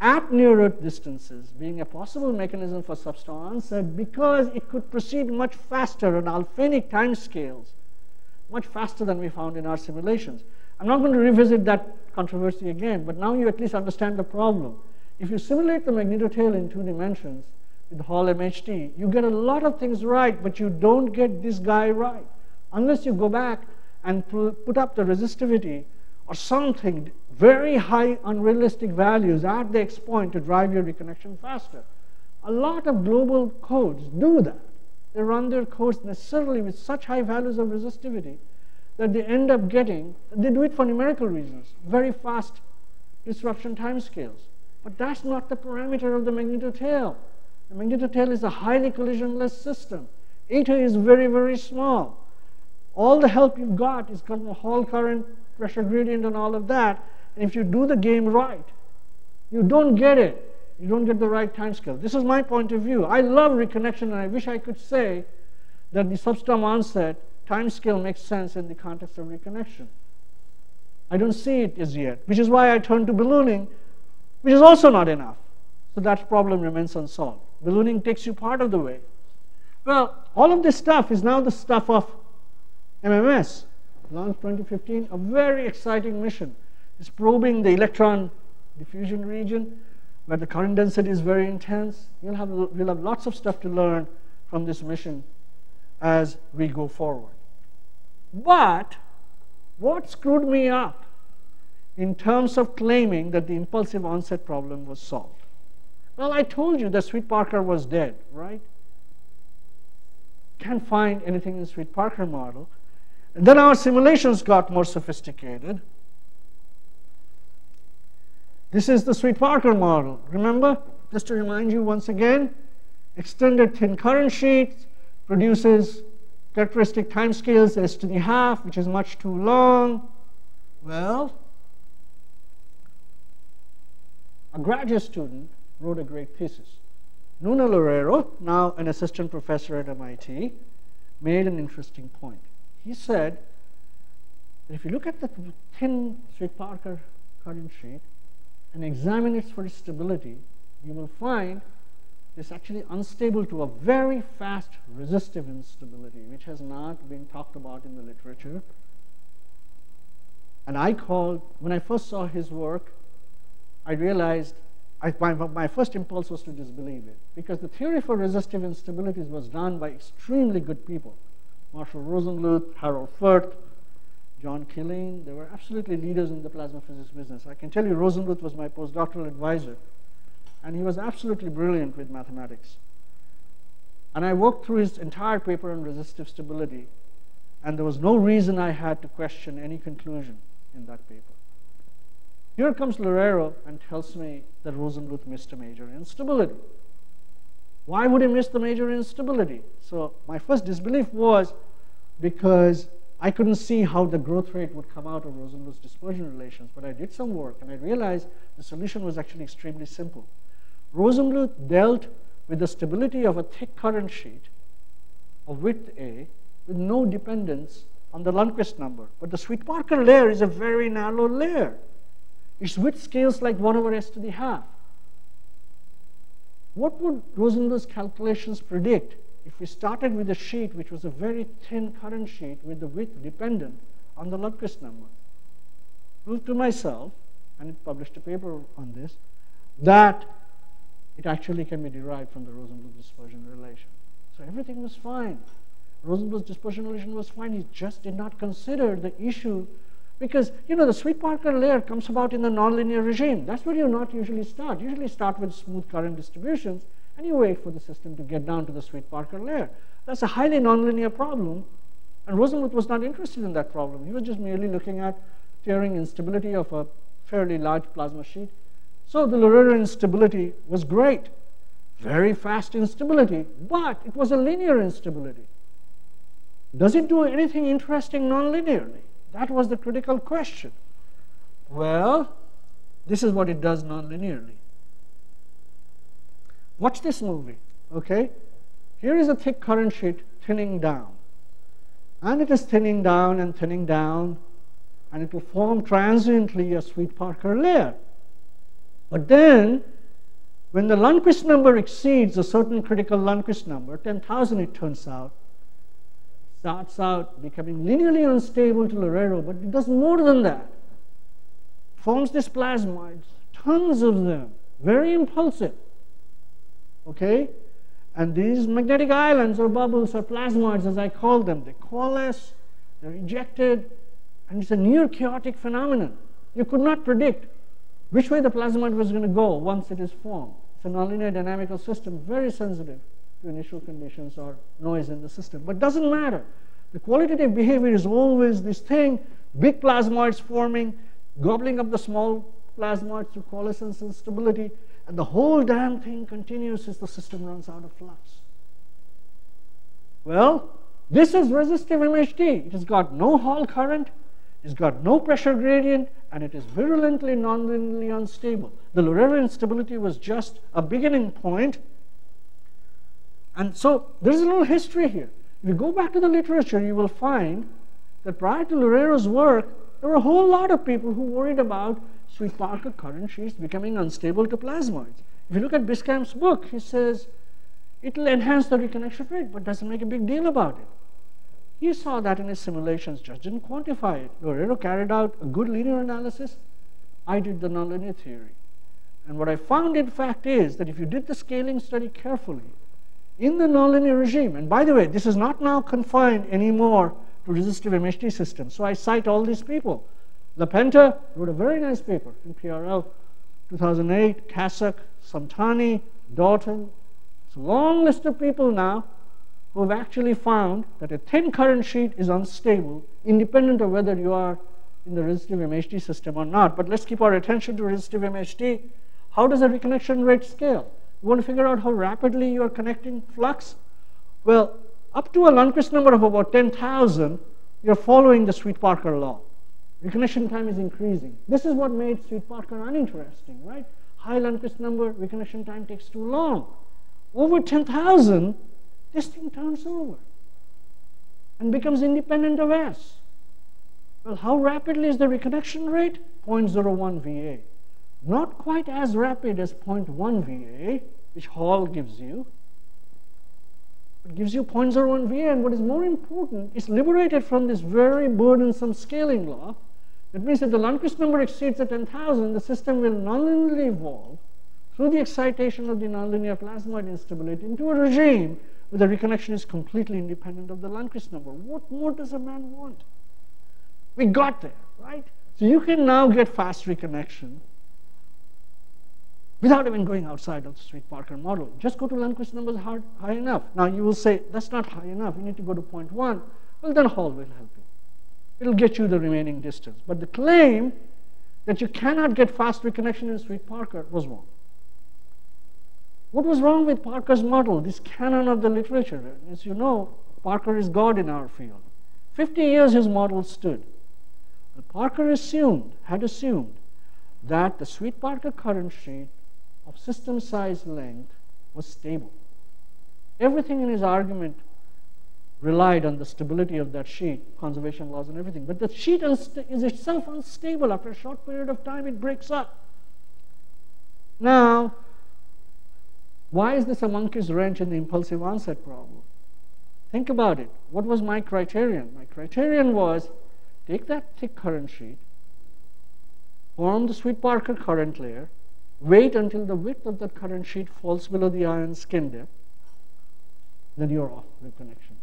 At near Earth distances, being a possible mechanism for substorm onset, because it could proceed much faster on Alfvénic timescales, much faster than we found in our simulations. I'm not going to revisit that controversy again, but now you at least understand the problem. If you simulate the magnetotail in two dimensions with Hall MHD, you get a lot of things right, but you don't get this guy right unless you go back and put up the resistivity or something very high unrealistic values at the X point to drive your reconnection faster. A lot of global codes do that. They run their codes necessarily with such high values of resistivity that they end up getting, they do it for numerical reasons, very fast disruption timescales. But that's not the parameter of the magnetotail. The magnetotail is a highly collisionless system. Eta is very, very small. All the help you've got is from the Hall current, pressure gradient, and all of that. And if you do the game right, you don't get it. You don't get the right time scale. This is my point of view. I love reconnection, and I wish I could say that the substorm onset time scale makes sense in the context of reconnection. I don't see it as yet, which is why I turn to ballooning, which is also not enough. So that problem remains unsolved. Ballooning takes you part of the way. Well, all of this stuff is now the stuff of MMS, launched 2015, a very exciting mission. It's probing the electron diffusion region where the current density is very intense. You'll have, we'll have lots of stuff to learn from this mission as we go forward. But what screwed me up in terms of claiming that the impulsive onset problem was solved? Well, I told you that Sweet Parker was dead, right? Can't find anything in the Sweet Parker model. And then our simulations got more sophisticated. This is the Sweet Parker model. Remember, just to remind you once again, extended thin current sheet produces characteristic time scales s to the half, which is much too long. Well, a graduate student wrote a great thesis. Nuno Loureiro, now an assistant professor at MIT, made an interesting point. He said that if you look at the thin Sweet Parker current sheet, and examine it for its stability, you will find it's actually unstable to a very fast resistive instability, which has not been talked about in the literature. And I called, when I first saw his work, I realized I, my, my first impulse was to disbelieve it because the theory for resistive instabilities was done by extremely good people Marshall Rosenbluth, Harold Furth, John Killeen. They were absolutely leaders in the plasma physics business. I can tell you Rosenbluth was my postdoctoral advisor, and he was absolutely brilliant with mathematics. And I worked through his entire paper on resistive stability, and there was no reason I had to question any conclusion in that paper. Here comes Loureiro and tells me that Rosenbluth missed a major instability. Why would he miss the major instability? So my first disbelief was because I couldn't see how the growth rate would come out of Rosenbluth's dispersion relations, but I did some work and I realized the solution was actually extremely simple. Rosenbluth dealt with the stability of a thick current sheet of width A with no dependence on the Lundquist number. But the Sweet-Parker layer is a very narrow layer. Its width scales like 1 over s to the half. What would Rosenbluth's calculations predict if we started with a sheet which was a very thin current sheet with the width dependent on the Lundquist number, proved to myself, and it published a paper on this, that it actually can be derived from the Rosenbluth dispersion relation. So everything was fine. Rosenbluth dispersion relation was fine. He just did not consider the issue because, you know, the Sweet Parker layer comes about in the nonlinear regime. That's where you not usually start. You usually start with smooth current distributions and you wait for the system to get down to the Sweet Parker layer. That's a highly nonlinear problem, and Rosenbluth was not interested in that problem. He was just merely looking at tearing instability of a fairly large plasma sheet. So the Loureiro instability was great, very fast instability, but it was a linear instability. Does it do anything interesting nonlinearly? That was the critical question. Well, this is what it does nonlinearly. Watch this movie, okay? Here is a thick current sheet thinning down. And it is thinning down and thinning down, and it will form transiently a Sweet Parker layer. But then, when the Lundquist number exceeds a certain critical Lundquist number, 10,000 it turns out, starts out becoming linearly unstable to Loureiro, but it does more than that. Forms these plasmoids, tons of them, very impulsive. Okay? And these magnetic islands or bubbles or plasmoids, as I call them, they coalesce, they're ejected, and it's a near chaotic phenomenon. You could not predict which way the plasmoid was going to go once it is formed. It's a nonlinear dynamical system, very sensitive initial conditions or noise in the system. But doesn't matter. The qualitative behavior is always this thing, big plasmoids forming, gobbling up the small plasmoids through coalescence and stability, And the whole damn thing continues as the system runs out of flux. Well, this is resistive MHD. It has got no Hall current, it's got no pressure gradient, and it is virulently nonlinearly unstable. The Loureiro instability was just a beginning point. And so there's a little history here. If you go back to the literature, you will find that prior to Loureiro's work, there were a whole lot of people who worried about Sweet Parker current sheets becoming unstable to plasmoids. If you look at Biskamp's book, he says it'll enhance the reconnection rate, but doesn't make a big deal about it. He saw that in his simulations, just didn't quantify it. Loureiro carried out a good linear analysis. I did the nonlinear theory. And what I found, in fact, is that if you did the scaling study carefully, in the nonlinear regime, and by the way, this is not now confined anymore to resistive MHD systems. So I cite all these people. LaPenta wrote a very nice paper in PRL 2008, Cassak, Samtaney, Daughton. It's a long list of people now who have actually found that a thin current sheet is unstable, independent of whether you are in the resistive MHD system or not. But let's keep our attention to resistive MHD. How does the reconnection rate scale? You want to figure out how rapidly you are connecting flux? Well, up to a Lundquist number of about 10,000, you're following the Sweet-Parker law. Reconnection time is increasing. This is what made Sweet-Parker uninteresting, right? High Lundquist number, reconnection time takes too long. Over 10,000, this thing turns over and becomes independent of S. Well, how rapidly is the reconnection rate? 0.01 VA. Not quite as rapid as 0.1 VA, which Hall gives you. It gives you 0.01 VA, and what is more important, it's liberated from this very burdensome scaling law. That means if the Lundquist number exceeds the 10,000, the system will nonlinearly evolve through the excitation of the nonlinear plasmoid instability into a regime where the reconnection is completely independent of the Lundquist number. What more does a man want? We got there, right? So you can now get fast reconnection without even going outside of the Sweet-Parker model. Just go to Lundquist numbers hard, high enough. Now you will say, that's not high enough, you need to go to 0.1. Well, then Hall will help you. It'll get you the remaining distance. But the claim that you cannot get fast reconnection in Sweet-Parker was wrong. What was wrong with Parker's model, this canon of the literature? As you know, Parker is God in our field. 50 years his model stood. Parker assumed, had assumed, that the Sweet-Parker current sheet of system size length was stable. Everything in his argument relied on the stability of that sheet, conservation laws and everything. But the sheet is itself unstable. After a short period of time, it breaks up. Now, why is this a monkey's wrench in the impulsive onset problem? Think about it. What was my criterion? My criterion was take that thick current sheet, form the Sweet-Parker current layer, wait until the width of that current sheet falls below the ion skin depth, then you're off the connection.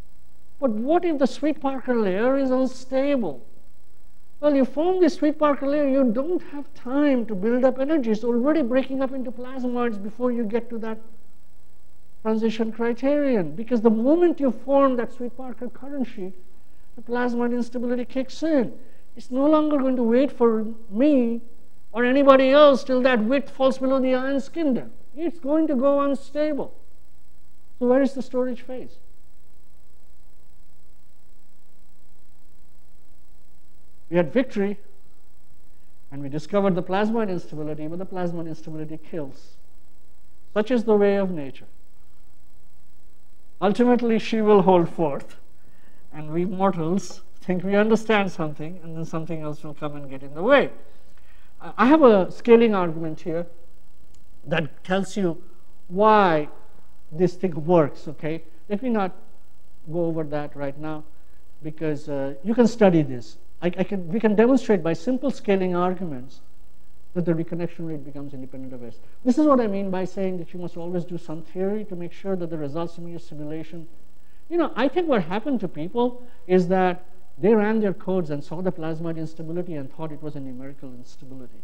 But what if the Sweet-Parker layer is unstable? Well, you form this Sweet-Parker layer, you don't have time to build up energy. It's already breaking up into plasmoids before you get to that transition criterion. Because the moment you form that Sweet-Parker current sheet, the plasmoid instability kicks in. It's no longer going to wait for me or anybody else till that width falls below the ion skin depth. It's going to go unstable. So where is the storage phase? We had victory and we discovered the plasmoid instability, but the plasmoid instability kills. Such is the way of nature. Ultimately, she will hold forth, and we mortals think we understand something, and then something else will come and get in the way. I have a scaling argument here that tells you why this thing works, okay? Let me not go over that right now because uh, you can study this. I, I can, we can demonstrate by simple scaling arguments that the reconnection rate becomes independent of S. This is what I mean by saying that you must always do some theory to make sure that the results from your simulation. You know, I think what happened to people is that they ran their codes and saw the plasmoid instability and thought it was a numerical instability.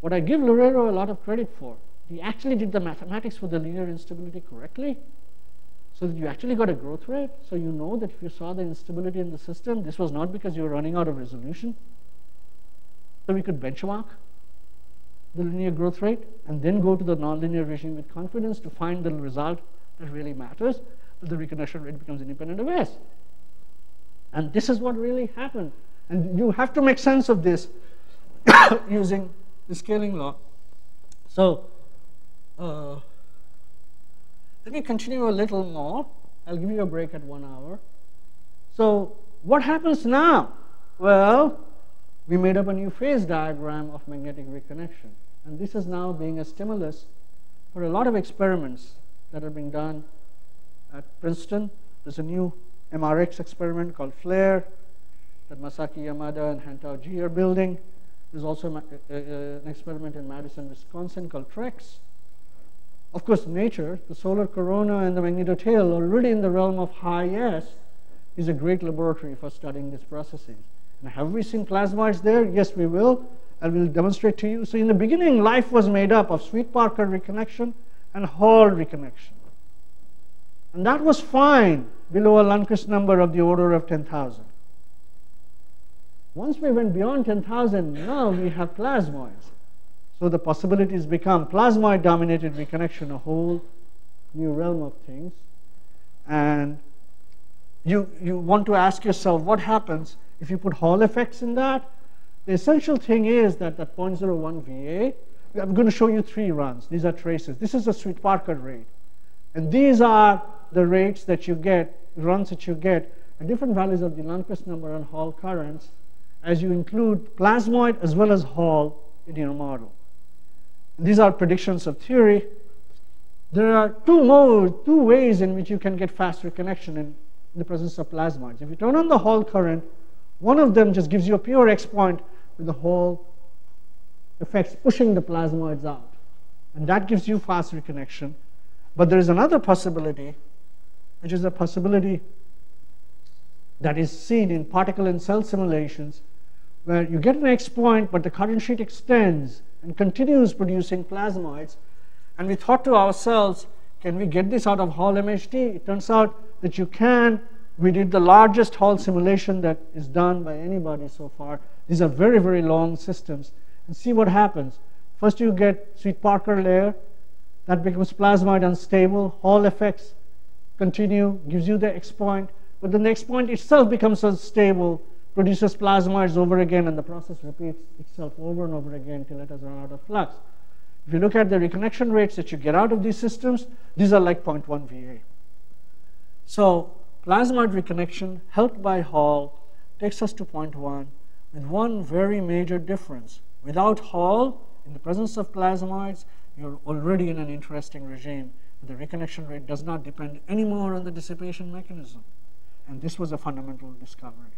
What I give Loureiro a lot of credit for, he actually did the mathematics for the linear instability correctly, so that you actually got a growth rate. So you know that if you saw the instability in the system, this was not because you were running out of resolution. So we could benchmark. the linear growth rate and then go to the nonlinear regime with confidence to find the result that really matters, that the reconnection rate becomes independent of S. And this is what really happened. And you have to make sense of this using the scaling law. So uh, let me continue a little more. I'll give you a break at one hour. So what happens now? Well, we made up a new phase diagram of magnetic reconnection. And this is now being a stimulus for a lot of experiments that are being done at Princeton. There's a new MRX experiment called FLARE that Masaki Yamada and Hantao Ji are building. There's also uh, uh, an experiment in Madison, Wisconsin called TREX. Of course, nature, the solar corona and the magnetotail, already in the realm of high S, is a great laboratory for studying these processes. And have we seen plasmoids there? Yes, we will. I will demonstrate to you. So in the beginning, life was made up of Sweet-Parker reconnection and Hall reconnection. And that was fine below a Lundquist number of the order of 10,000. Once we went beyond 10,000, now we have plasmoids. So the possibilities become plasmoid dominated reconnection, a whole new realm of things. And you, you want to ask yourself what happens if you put Hall effects in that. The essential thing is that at 0.01 VA, I'm going to show you three runs. These are traces. This is a Sweet-Parker rate. And these are the rates that you get, runs that you get at different values of the Lundquist number and Hall currents as you include plasmoid as well as Hall in your model. These are predictions of theory. There are two modes, two ways in which you can get fast reconnection in, in the presence of plasmoids. If you turn on the Hall current, one of them just gives you a pure X point with the Hall effects pushing the plasmoids out. And that gives you fast reconnection. But there is another possibility, which is a possibility that is seen in particle and cell simulations, where you get an X point, but the current sheet extends and continues producing plasmoids. And we thought to ourselves, can we get this out of Hall MHD? It turns out that you can. We did the largest Hall simulation that is done by anybody so far. These are very, very long systems. And see what happens. First you get Sweet-Parker layer. That becomes plasmoid unstable. Hall effects continue, gives you the X point. But the next point itself becomes unstable produces plasmoids over again, and the process repeats itself over and over again till it has run out of flux. If you look at the reconnection rates that you get out of these systems, these are like 0.1 VA. So plasmoid reconnection helped by Hall takes us to 0.1 with one very major difference. Without Hall, in the presence of plasmoids, you're already in an interesting regime. The reconnection rate does not depend anymore on the dissipation mechanism. And this was a fundamental discovery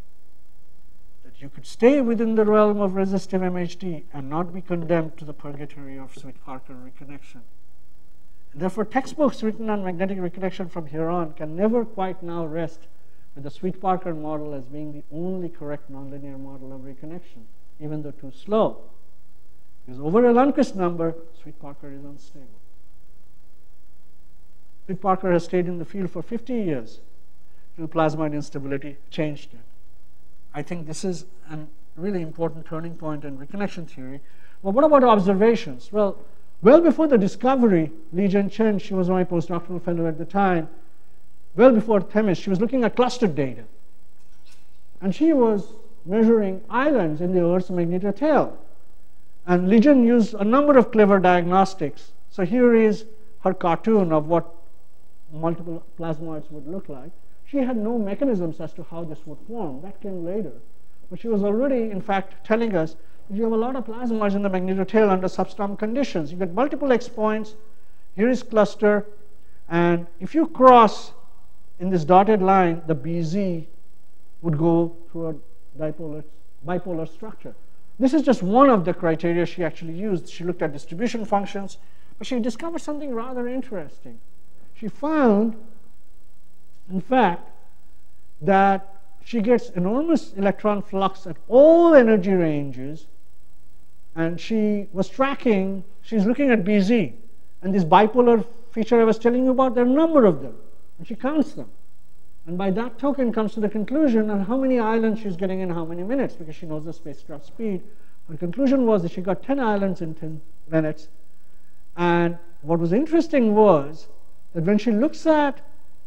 That you could stay within the realm of resistive MHD and not be condemned to the purgatory of Sweet-Parker reconnection. And therefore, textbooks written on magnetic reconnection from here on can never quite now rest with the Sweet-Parker model as being the only correct nonlinear model of reconnection, even though too slow. Because over a Lundquist number, Sweet-Parker is unstable. Sweet-Parker has stayed in the field for 50 years till plasmoid instability changed it. I think this is a really important turning point in reconnection theory. Well, what about observations? Well, well before the discovery, Li-Jen Chen, she was my postdoctoral fellow at the time, well before Themis, she was looking at clustered data. And she was measuring islands in the Earth's magnetotail. And Li Jian used a number of clever diagnostics. So here is her cartoon of what multiple plasmoids would look like. She had no mechanisms as to how this would form. That came later. But she was already, in fact, telling us that you have a lot of plasmoids in the magnetotail under substorm conditions. You get multiple X points. Here is cluster. And if you cross in this dotted line, the BZ would go through a dipolar, bipolar structure. This is just one of the criteria she actually used. She looked at distribution functions, but she discovered something rather interesting. She found in fact, that she gets enormous electron flux at all energy ranges, and she was tracking, she's looking at BZ, and this bipolar feature I was telling you about, there are a number of them, and she counts them. And by that token comes to the conclusion on how many islands she's getting in how many minutes, because she knows the spacecraft speed. Her conclusion was that she got 10 islands in 10 minutes. And what was interesting was that when she looks at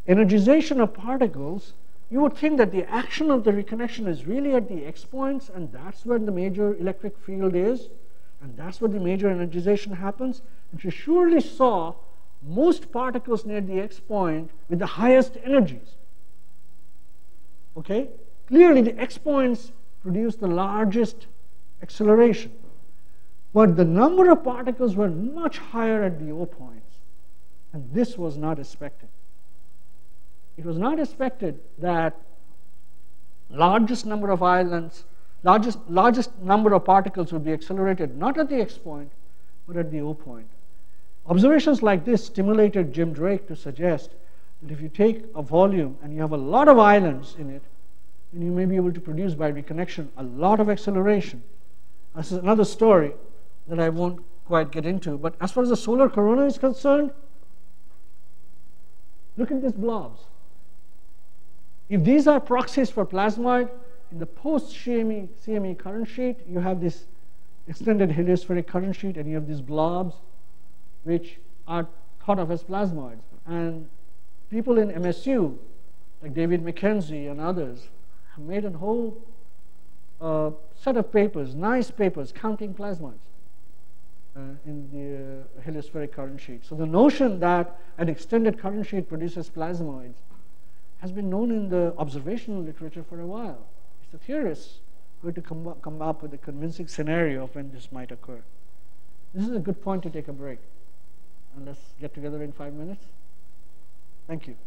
energization of particles, you would think that the action of the reconnection is really at the x points, and that's where the major electric field is, and that's where the major energization happens. And she surely saw most particles near the x point with the highest energies. Okay? Clearly, the x points produce the largest acceleration. But the number of particles were much higher at the O points. And this was not expected. It was not expected that largest number of islands, largest, largest number of particles would be accelerated not at the X point, but at the O point. Observations like this stimulated Jim Drake to suggest that if you take a volume and you have a lot of islands in it, then you may be able to produce by reconnection a lot of acceleration. This is another story that I won't quite get into. But as far as the solar corona is concerned, look at these blobs. If these are proxies for plasmoid, in the post-CME CME current sheet, you have this extended heliospheric current sheet and you have these blobs which are thought of as plasmoids. And people in MSU, like David McKenzie and others, have made a whole uh, set of papers, nice papers, counting plasmoids. Uh, in the heliospheric current sheet. So the notion that an extended current sheet produces plasmoids has been known in the observational literature for a while. It's the theorists who have to come up, come up with a convincing scenario of when this might occur. This is a good point to take a break. And let's get together in five minutes. Thank you.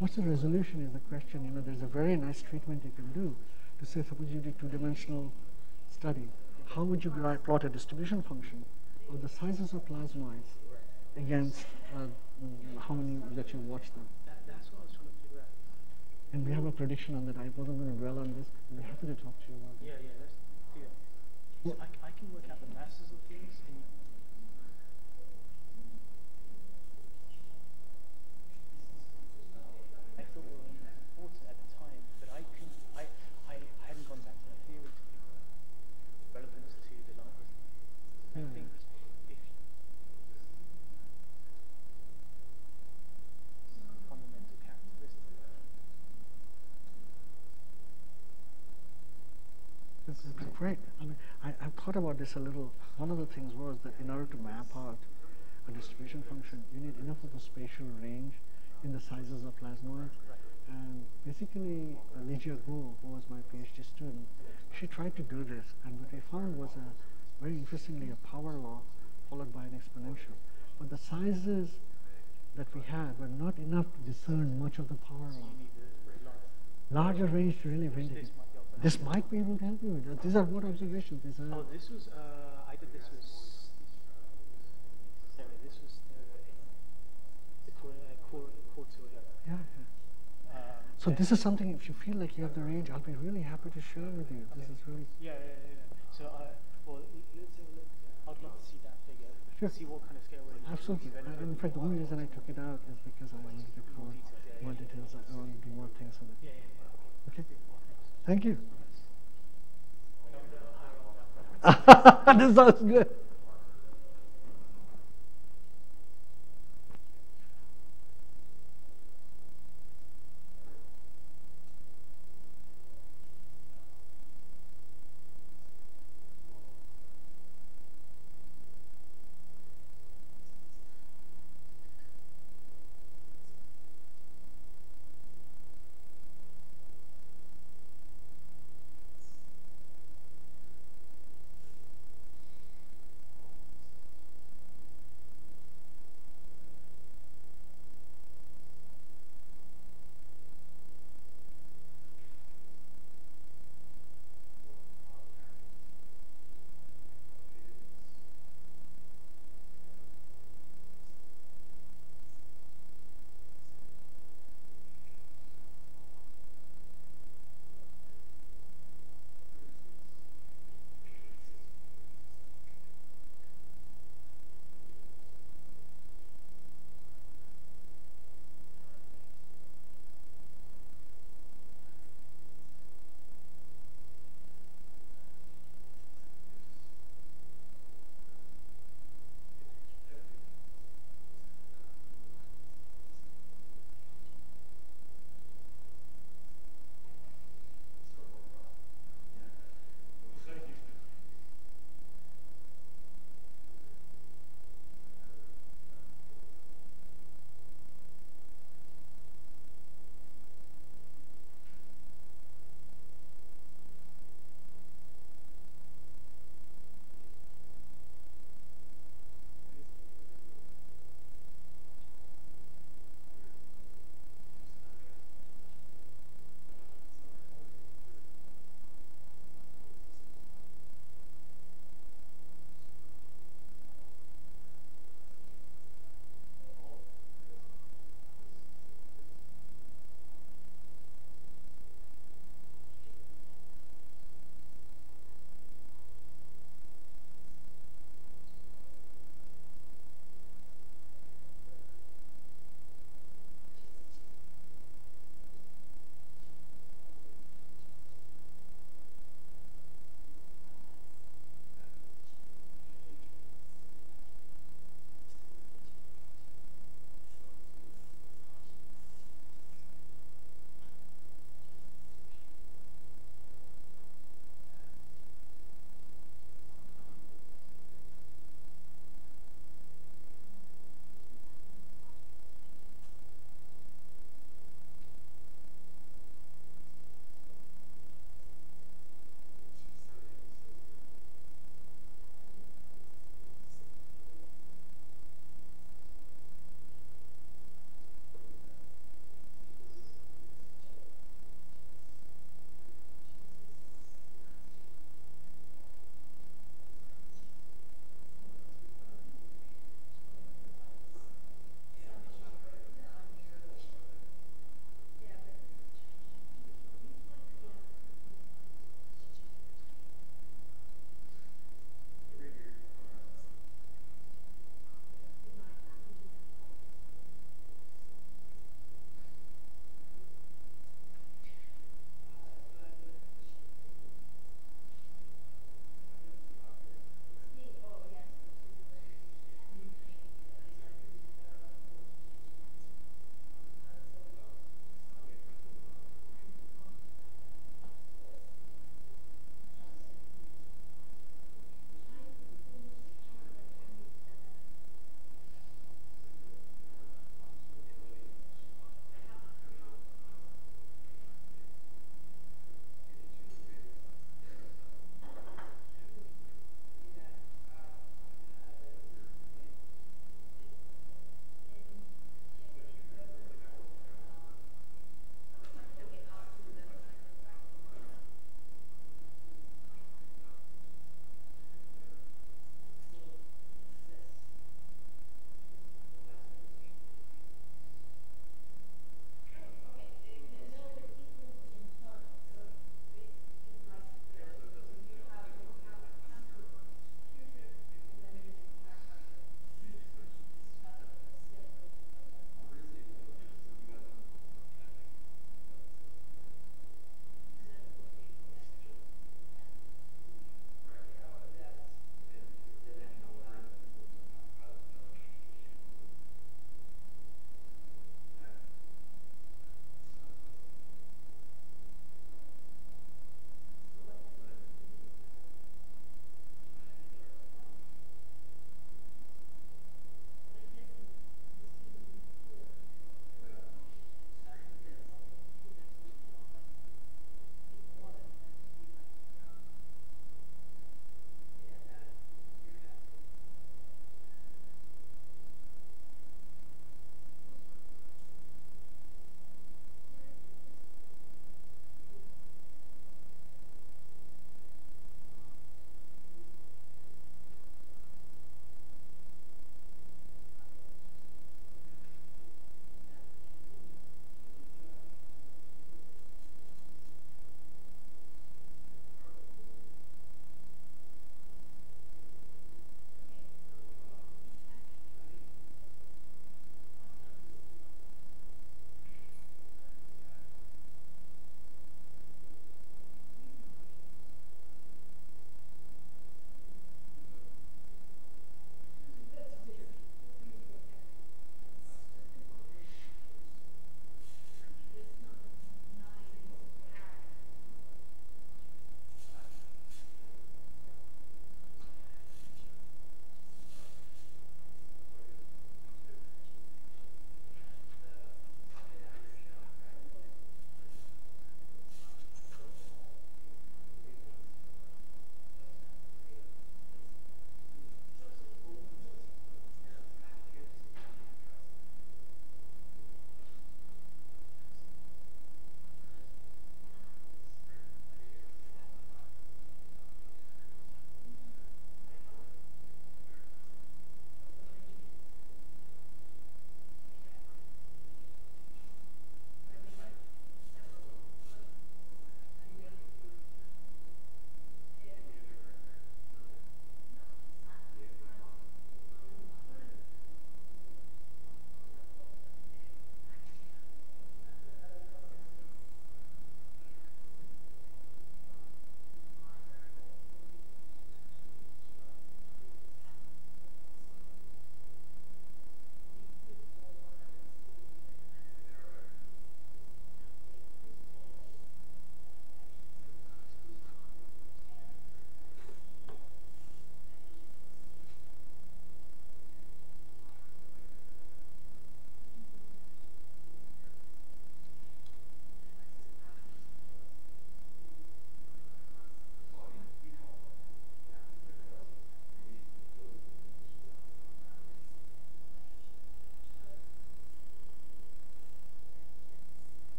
What's the resolution is the question. You know, there's a very nice treatment you can do to say, suppose you did two-dimensional study. How would you plot a distribution function of the sizes of plasmoids against uh, how many that you watch them? And we have a prediction on that. I wasn't going to dwell on this. Be happy to talk to you about it. Yeah, yeah, let's do it. So I, I can work out the masses of things. I thought we were important at the time, but I, can, I, I, I hadn't gone back to the theory to figure out relevance to the light. I think great. I mean, I, I thought about this a little. One of the things was that in order to map out a distribution function, you need enough of a spatial range in the sizes of plasmoids. And basically, uh, Lijia Guo, who was my PhD student, she tried to do this. And what we found was a very interestingly a power law followed by an exponential. But the sizes that we had were not enough to discern much of the power law. Larger range to really vindicate. This might be able to help you with that. These are what observations? These are oh, this was, uh, I did this was, sorry, this was the, the core, uh, core, core Yeah, yeah. Um, so this is something, if you feel like you have the range, I'll be really happy to share with you. This is really... Yeah, yeah, yeah. So, uh, well, let's have a look. I'd love to see that figure. Sure. See what kind of scale we're. Absolutely. In fact, the only reason I took it out is because I wanted to details. More, details. I wanted to do more things on it. Yeah, yeah, yeah. Okay. Thank you. this sounds good.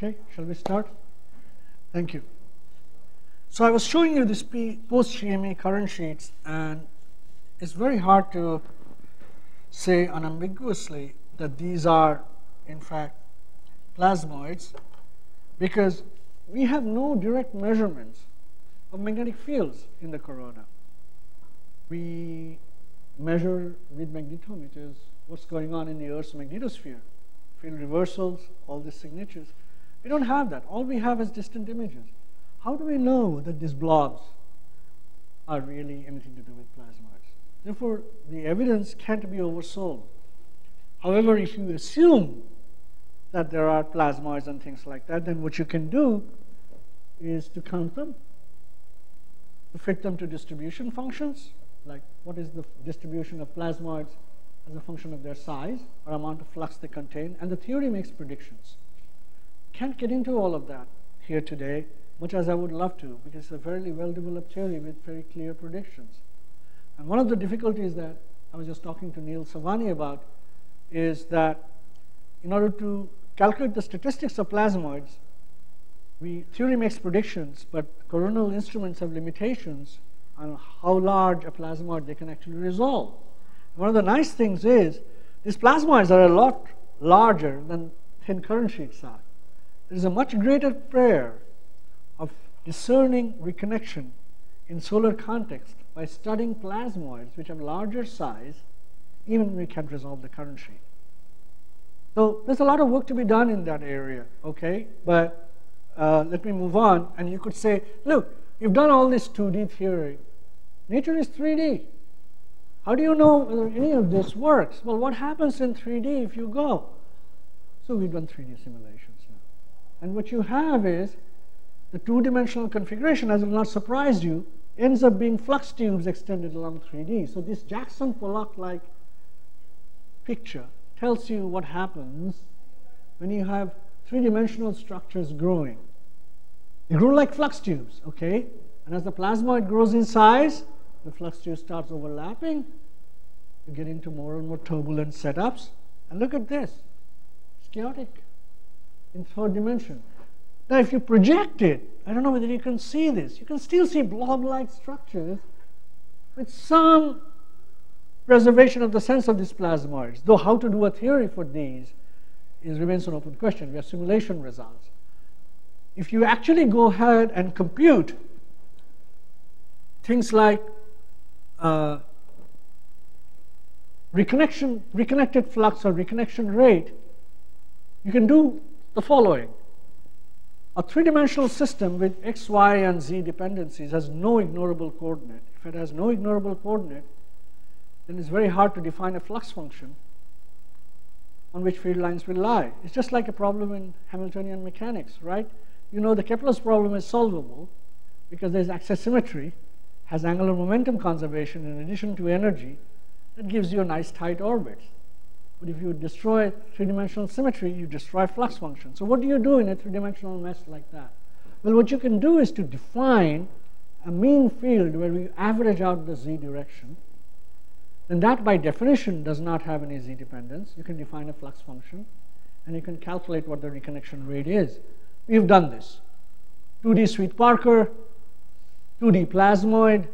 Okay, shall we start? Thank you. So I was showing you these post-CME current sheets, and it's very hard to say unambiguously that these are, in fact, plasmoids because we have no direct measurements of magnetic fields in the corona. We measure with magnetometers what's going on in the Earth's magnetosphere, field reversals, all these signatures. We don't have that. All we have is distant images. How do we know that these blobs are really anything to do with plasmoids? Therefore, the evidence can't be oversold. However, if you assume that there are plasmoids and things like that, then what you can do is to count them, to fit them to distribution functions, like what is the distribution of plasmoids as a function of their size or amount of flux they contain, and the theory makes predictions. Can't get into all of that here today, much as I would love to, because it's a very well-developed theory with very clear predictions. And one of the difficulties that I was just talking to Neel Savani about is that in order to calculate the statistics of plasmoids, we theory makes predictions, but coronal instruments have limitations on how large a plasmoid they can actually resolve. One of the nice things is these plasmoids are a lot larger than thin current sheets are. There is a much greater prayer of discerning reconnection in solar context by studying plasmoids which have larger size even we can't resolve the current sheet. So there's a lot of work to be done in that area, okay? But uh, let me move on. And you could say, look, you've done all this 2D theory. Nature is 3D. How do you know whether any of this works? Well, what happens in 3D if you go? So we've done 3D simulations now. And what you have is the two-dimensional configuration, as will not surprise you, ends up being flux tubes extended along 3D. So this Jackson Pollock-like picture tells you what happens when you have three-dimensional structures growing. They grow like flux tubes, okay? And as the plasmoid grows in size, the flux tube starts overlapping. You get into more and more turbulent setups. And look at this. It's chaotic in third dimension. Now, if you project it, I don't know whether you can see this. You can still see blob-like structures with some preservation of the sense of these plasmoids, though how to do a theory for these is remains an open question. We have simulation results. If you actually go ahead and compute things like uh, reconnection, reconnected flux or reconnection rate, you can do the following. A three-dimensional system with x, y, and z dependencies has no ignorable coordinate. If it has no ignorable coordinate, then it's very hard to define a flux function on which field lines will lie. It's just like a problem in Hamiltonian mechanics, right? You know the Kepler's problem is solvable because there's axis symmetry, has angular momentum conservation in addition to energy, that gives you a nice tight orbit. But if you destroy three-dimensional symmetry, you destroy flux function. So what do you do in a three-dimensional mess like that? Well, what you can do is to define a mean field where we average out the z direction then that by definition does not have any z dependence. You can define a flux function and you can calculate what the reconnection rate is. We've done this. 2D Sweet-Parker, 2D plasmoid,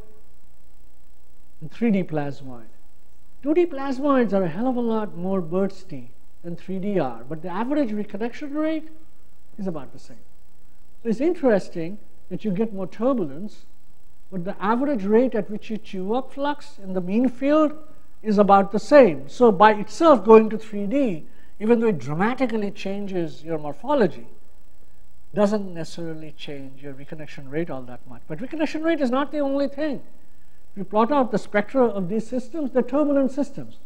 and 3D plasmoid. 2D plasmoids are a hell of a lot more bursty than 3D are, but the average reconnection rate is about the same. So it's interesting that you get more turbulence but the average rate at which you chew up flux in the mean field is about the same. So by itself going to 3D, even though it dramatically changes your morphology, doesn't necessarily change your reconnection rate all that much. But reconnection rate is not the only thing. If you plot out the spectra of these systems, they're turbulent systems.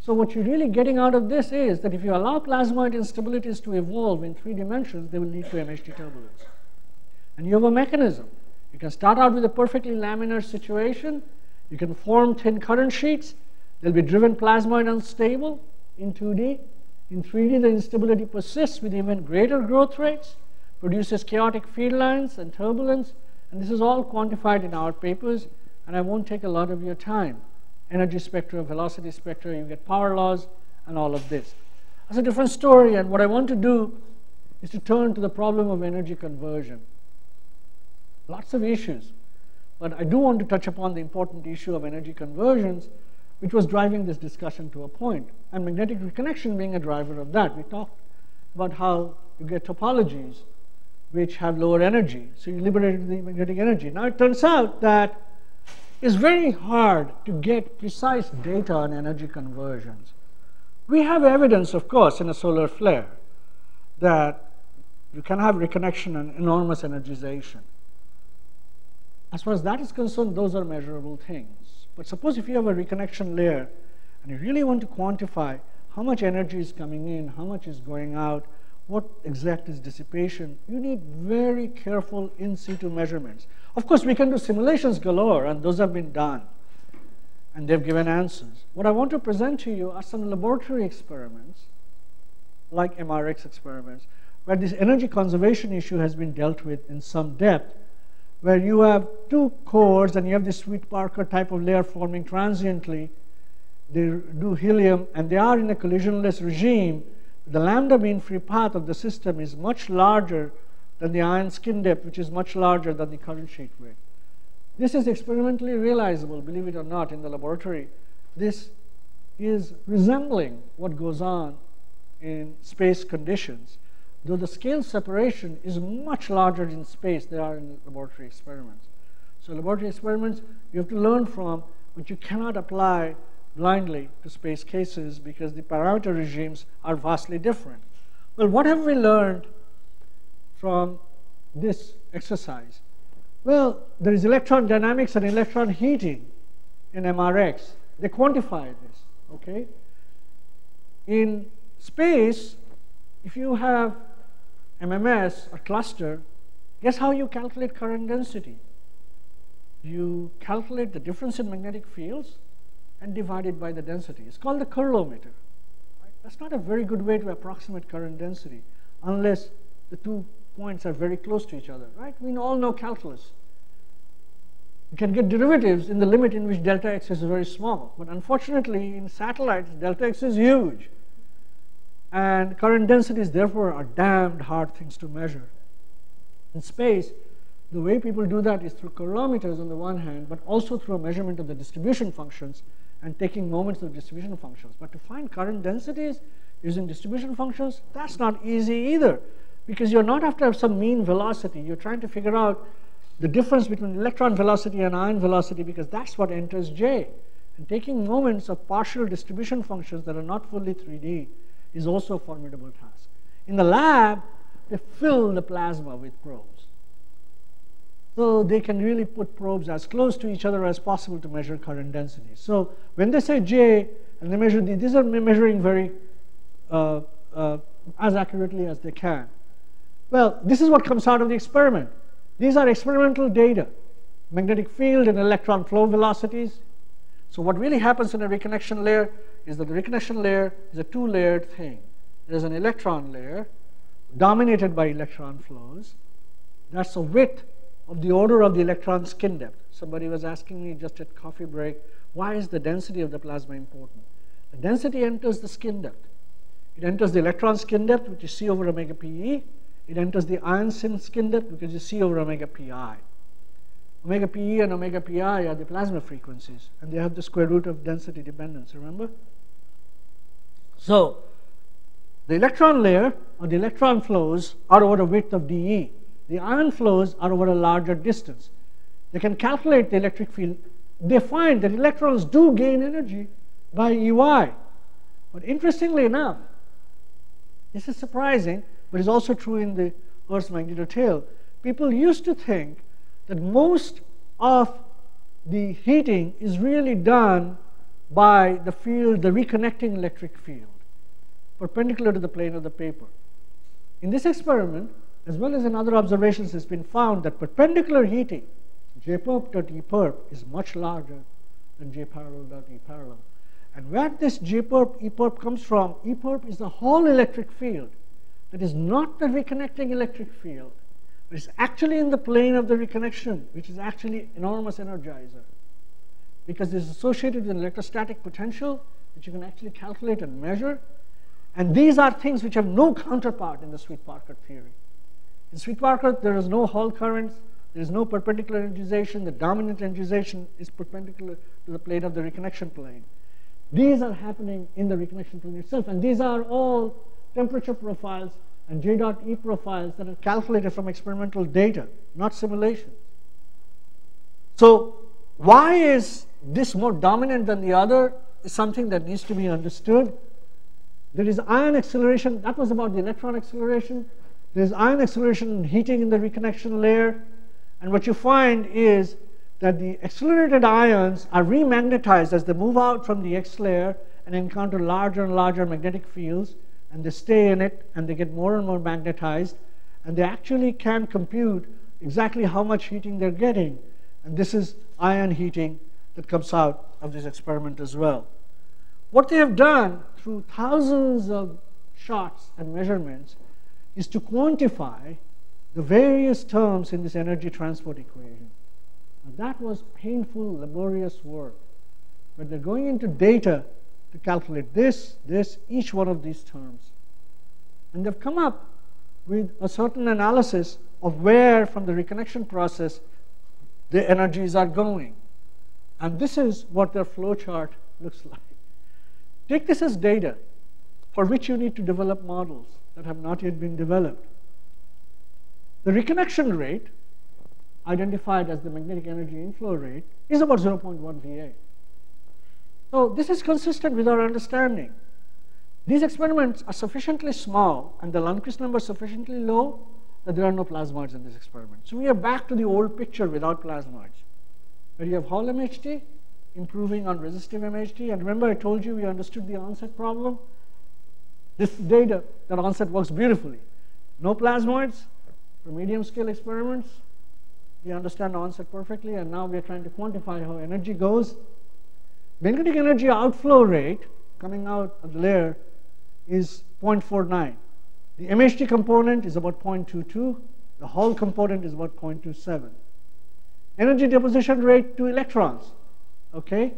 So what you're really getting out of this is that if you allow plasmoid instabilities to evolve in three dimensions, they will lead to MHD turbulence. And you have a mechanism you can start out with a perfectly laminar situation. You can form thin current sheets. They'll be driven plasmoid unstable in 2D. In 3D, the instability persists with even greater growth rates, produces chaotic field lines and turbulence. And this is all quantified in our papers, and I won't take a lot of your time. Energy spectra, velocity spectra, you get power laws, and all of this. That's a different story, and what I want to do is to turn to the problem of energy conversion. Lots of issues. But I do want to touch upon the important issue of energy conversions, which was driving this discussion to a point, and magnetic reconnection being a driver of that. We talked about how you get topologies which have lower energy, so you liberate the magnetic energy. Now it turns out that it's very hard to get precise data on energy conversions. We have evidence, of course, in a solar flare that you can have reconnection and enormous energization. As far as that is concerned, those are measurable things. But suppose if you have a reconnection layer and you really want to quantify how much energy is coming in, how much is going out, what exact is dissipation, you need very careful in situ measurements. Of course, we can do simulations galore, and those have been done, and they've given answers. What I want to present to you are some laboratory experiments, like MRX experiments, where this energy conservation issue has been dealt with in some depth, where you have two cores and you have this Sweet-Parker type of layer forming transiently. They do helium, and they are in a collisionless regime, the lambda mean free path of the system is much larger than the ion skin depth, which is much larger than the current sheet width. This is experimentally realizable, believe it or not, in the laboratory. This is resembling what goes on in space conditions, though the scale separation is much larger in space than are in laboratory experiments. So laboratory experiments you have to learn from, but you cannot apply blindly to space cases because the parameter regimes are vastly different. Well, what have we learned from this exercise? Well, there is electron dynamics and electron heating in MRX. They quantify this, okay? In space, if you have MMS, a cluster, guess how you calculate current density? You calculate the difference in magnetic fields and divide it by the density. It's called the Curlometer. Right? That's not a very good way to approximate current density unless the two points are very close to each other. Right? We all know calculus. You can get derivatives in the limit in which delta x is very small. But unfortunately, in satellites, delta x is huge. And current densities, therefore, are damned hard things to measure. In space, the way people do that is through curlometers on the one hand, but also through a measurement of the distribution functions and taking moments of distribution functions. But to find current densities using distribution functions, that's not easy either because you're not after some mean velocity. You're trying to figure out the difference between electron velocity and ion velocity because that's what enters J. And taking moments of partial distribution functions that are not fully 3D is also a formidable task. In the lab, they fill the plasma with probes. So they can really put probes as close to each other as possible to measure current density. So when they say J and they measure these are measuring very uh, uh, as accurately as they can. Well, this is what comes out of the experiment. These are experimental data, magnetic field and electron flow velocities. So what really happens in a reconnection layer is that the reconnection layer is a two-layered thing. There's an electron layer dominated by electron flows. That's a width of the order of the electron skin depth. Somebody was asking me just at coffee break, why is the density of the plasma important? The density enters the skin depth. It enters the electron skin depth, which is C over omega PE. It enters the ion skin depth, which is C over omega PI. Omega PE and omega PI are the plasma frequencies, and they have the square root of density dependence, remember? So, the electron layer, or the electron flows, are over a width of dE. The ion flows are over a larger distance. They can calculate the electric field. They find that electrons do gain energy by EY. But interestingly enough, this is surprising, but it's also true in the Earth's magnetotail. People used to think that most of the heating is really done by the field, the reconnecting electric field, perpendicular to the plane of the paper. In this experiment, as well as in other observations, it's been found that perpendicular heating, J perp dot E perp, is much larger than J parallel dot E parallel. And where this J perp E perp comes from, E perp is the whole electric field that is not the reconnecting electric field, but is actually in the plane of the reconnection, which is actually enormous energizer. Because it is associated with an electrostatic potential that you can actually calculate and measure. And these are things which have no counterpart in the Sweet-Parker theory. In Sweet-Parker, there is no Hall currents, there is no perpendicular energization. The dominant energization is perpendicular to the plane of the reconnection plane. These are happening in the reconnection plane itself, and these are all temperature profiles and J dot E profiles that are calculated from experimental data, not simulation. So why is this more dominant than the other is something that needs to be understood. There is ion acceleration, that was about the electron acceleration. There's ion acceleration and heating in the reconnection layer. And what you find is that the accelerated ions are remagnetized as they move out from the X layer and encounter larger and larger magnetic fields and they stay in it and they get more and more magnetized and they actually can compute exactly how much heating they're getting. And this is ion heating that comes out of this experiment as well. What they have done through thousands of shots and measurements is to quantify the various terms in this energy transport equation. And that was painful, laborious work. But they're going into data to calculate this, this, each one of these terms. And they've come up with a certain analysis of where from the reconnection process the energies are going. And this is what their flow chart looks like. Take this as data for which you need to develop models that have not yet been developed. The reconnection rate, identified as the magnetic energy inflow rate, is about 0.1 VA. So this is consistent with our understanding. These experiments are sufficiently small and the Lundquist number sufficiently low that there are no plasmoids in this experiment. So we are back to the old picture without plasmoids, where you have Hall MHD improving on resistive MHD. And remember I told you we understood the onset problem? This data that onset works beautifully. No plasmoids for medium scale experiments. We understand onset perfectly and now we are trying to quantify how energy goes. Magnetic energy outflow rate coming out of the layer is 0.49. The MHD component is about 0.22. The Hall component is about 0.27. Energy deposition rate to electrons, okay,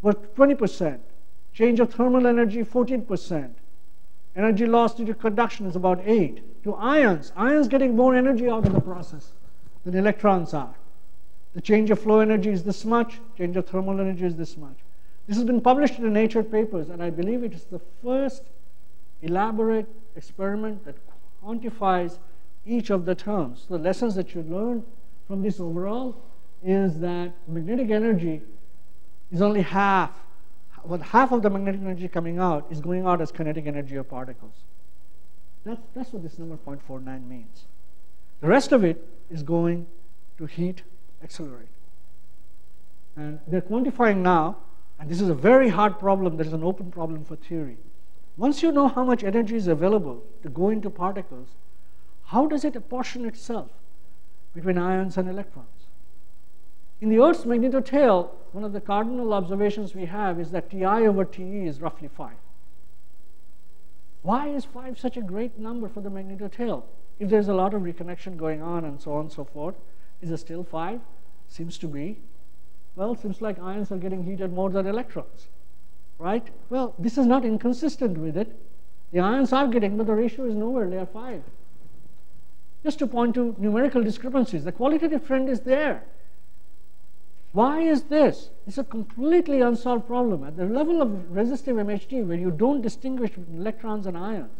was 20%. Change of thermal energy, 14%. Energy loss due to conduction is about 8. To ions, ions getting more energy out of the process than electrons are. The change of flow energy is this much, change of thermal energy is this much. This has been published in the Nature papers, and I believe it is the first elaborate experiment that quantifies each of the terms. The lessons that you learn from this overall is that magnetic energy is only half, well, half of the magnetic energy coming out is going out as kinetic energy of particles. That's, that's what this number 0.49 means. The rest of it is going to heat accelerate. And they're quantifying now and this is a very hard problem that is an open problem for theory. Once you know how much energy is available to go into particles, how does it apportion itself between ions and electrons? In the Earth's magnetotail, one of the cardinal observations we have is that Ti over Te is roughly 5. Why is 5 such a great number for the magnetotail? If there's a lot of reconnection going on and so on and so forth, is it still 5? Seems to be. Well, seems like ions are getting heated more than electrons, right? Well, this is not inconsistent with it. The ions are getting, but the ratio is nowhere near 5. Just to point to numerical discrepancies, the qualitative trend is there. Why is this? It's a completely unsolved problem. At the level of resistive MHD, where you don't distinguish electrons and ions,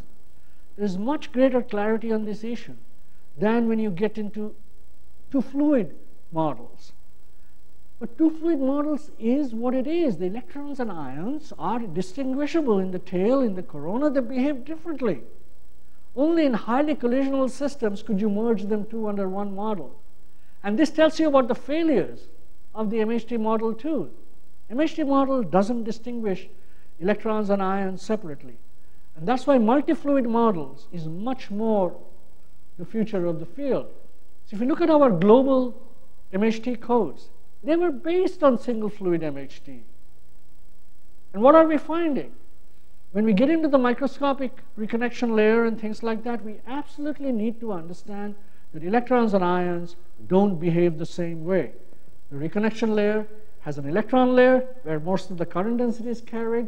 there's much greater clarity on this issue than when you get into two fluid models. But two fluid models is what it is. The electrons and ions are distinguishable in the tail, in the corona, they behave differently. Only in highly collisional systems could you merge them two under one model. And this tells you about the failures of the MHD model too. MHD model doesn't distinguish electrons and ions separately. And that's why multi-fluid models is much more the future of the field. So if you look at our global MHD codes, they were based on single fluid MHD. And what are we finding? When we get into the microscopic reconnection layer and things like that, we absolutely need to understand that electrons and ions don't behave the same way. The reconnection layer has an electron layer where most of the current density is carried,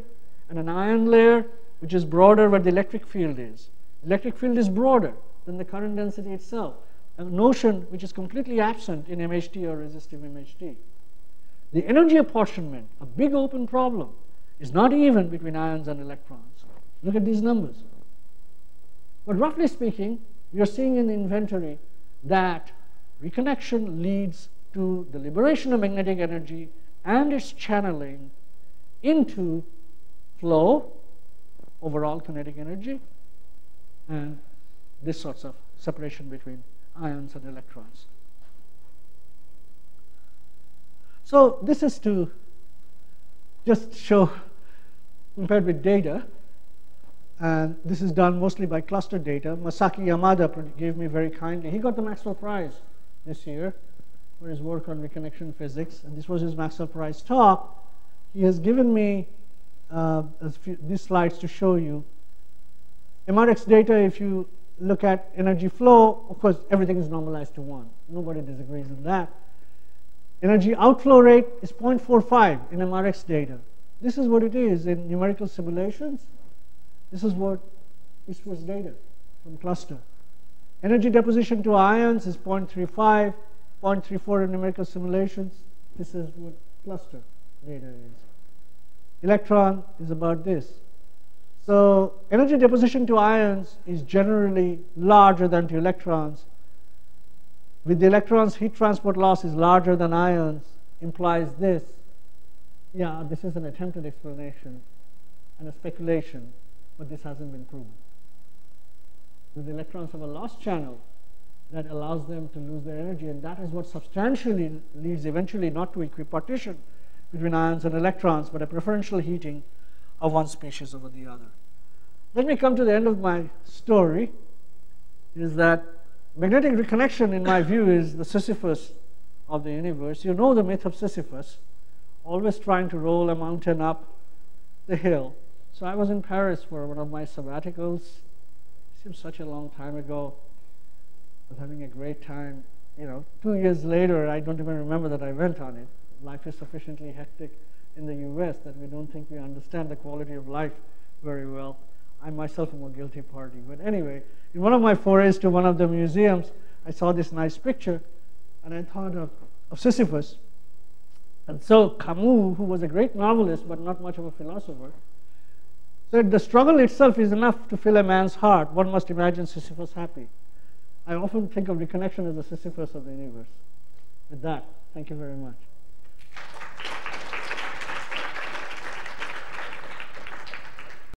and an ion layer which is broader where the electric field is. Electric field is broader than the current density itself, notion which is completely absent in MHD or resistive MHD. The energy apportionment, a big open problem, is not even between ions and electrons. Look at these numbers. But roughly speaking, we are seeing in the inventory that reconnection leads to the liberation of magnetic energy and its channeling into flow, overall kinetic energy, and this sorts of separation between ions and electrons. So this is to just show, compared with data, and this is done mostly by cluster data. Masaki Yamada gave me very kindly. He got the Maxwell Prize this year for his work on reconnection physics, and this was his Maxwell Prize talk. He has given me uh, few, these slides to show you. MRX data, if you look at energy flow, of course, everything is normalized to 1. Nobody disagrees on that. Energy outflow rate is 0.45 in MRX data. This is what it is in numerical simulations. This is what this was data from cluster. Energy deposition to ions is 0.35, 0.34 in numerical simulations. This is what cluster data is. Electron is about this. So energy deposition to ions is generally larger than to electrons. With the electrons, heat transport loss is larger than ions, implies this. Yeah, this is an attempted explanation and a speculation, but this hasn't been proven. With the electrons have a loss channel that allows them to lose their energy, and that is what substantially leads eventually not to equipartition, between ions and electrons, but a preferential heating of one species over the other. Let me come to the end of my story, is that magnetic reconnection, in my view, is the Sisyphus of the universe. You know the myth of Sisyphus, always trying to roll a mountain up the hill. So I was in Paris for one of my sabbaticals. It seems such a long time ago. I was having a great time. You know, two years later, I don't even remember that I went on it life is sufficiently hectic in the US that we don't think we understand the quality of life very well. I myself am a guilty party. But anyway, in one of my forays to one of the museums, I saw this nice picture and I thought of, of Sisyphus. And so Camus, who was a great novelist but not much of a philosopher, said the struggle itself is enough to fill a man's heart. One must imagine Sisyphus happy. I often think of reconnection as the Sisyphus of the universe. With that, thank you very much.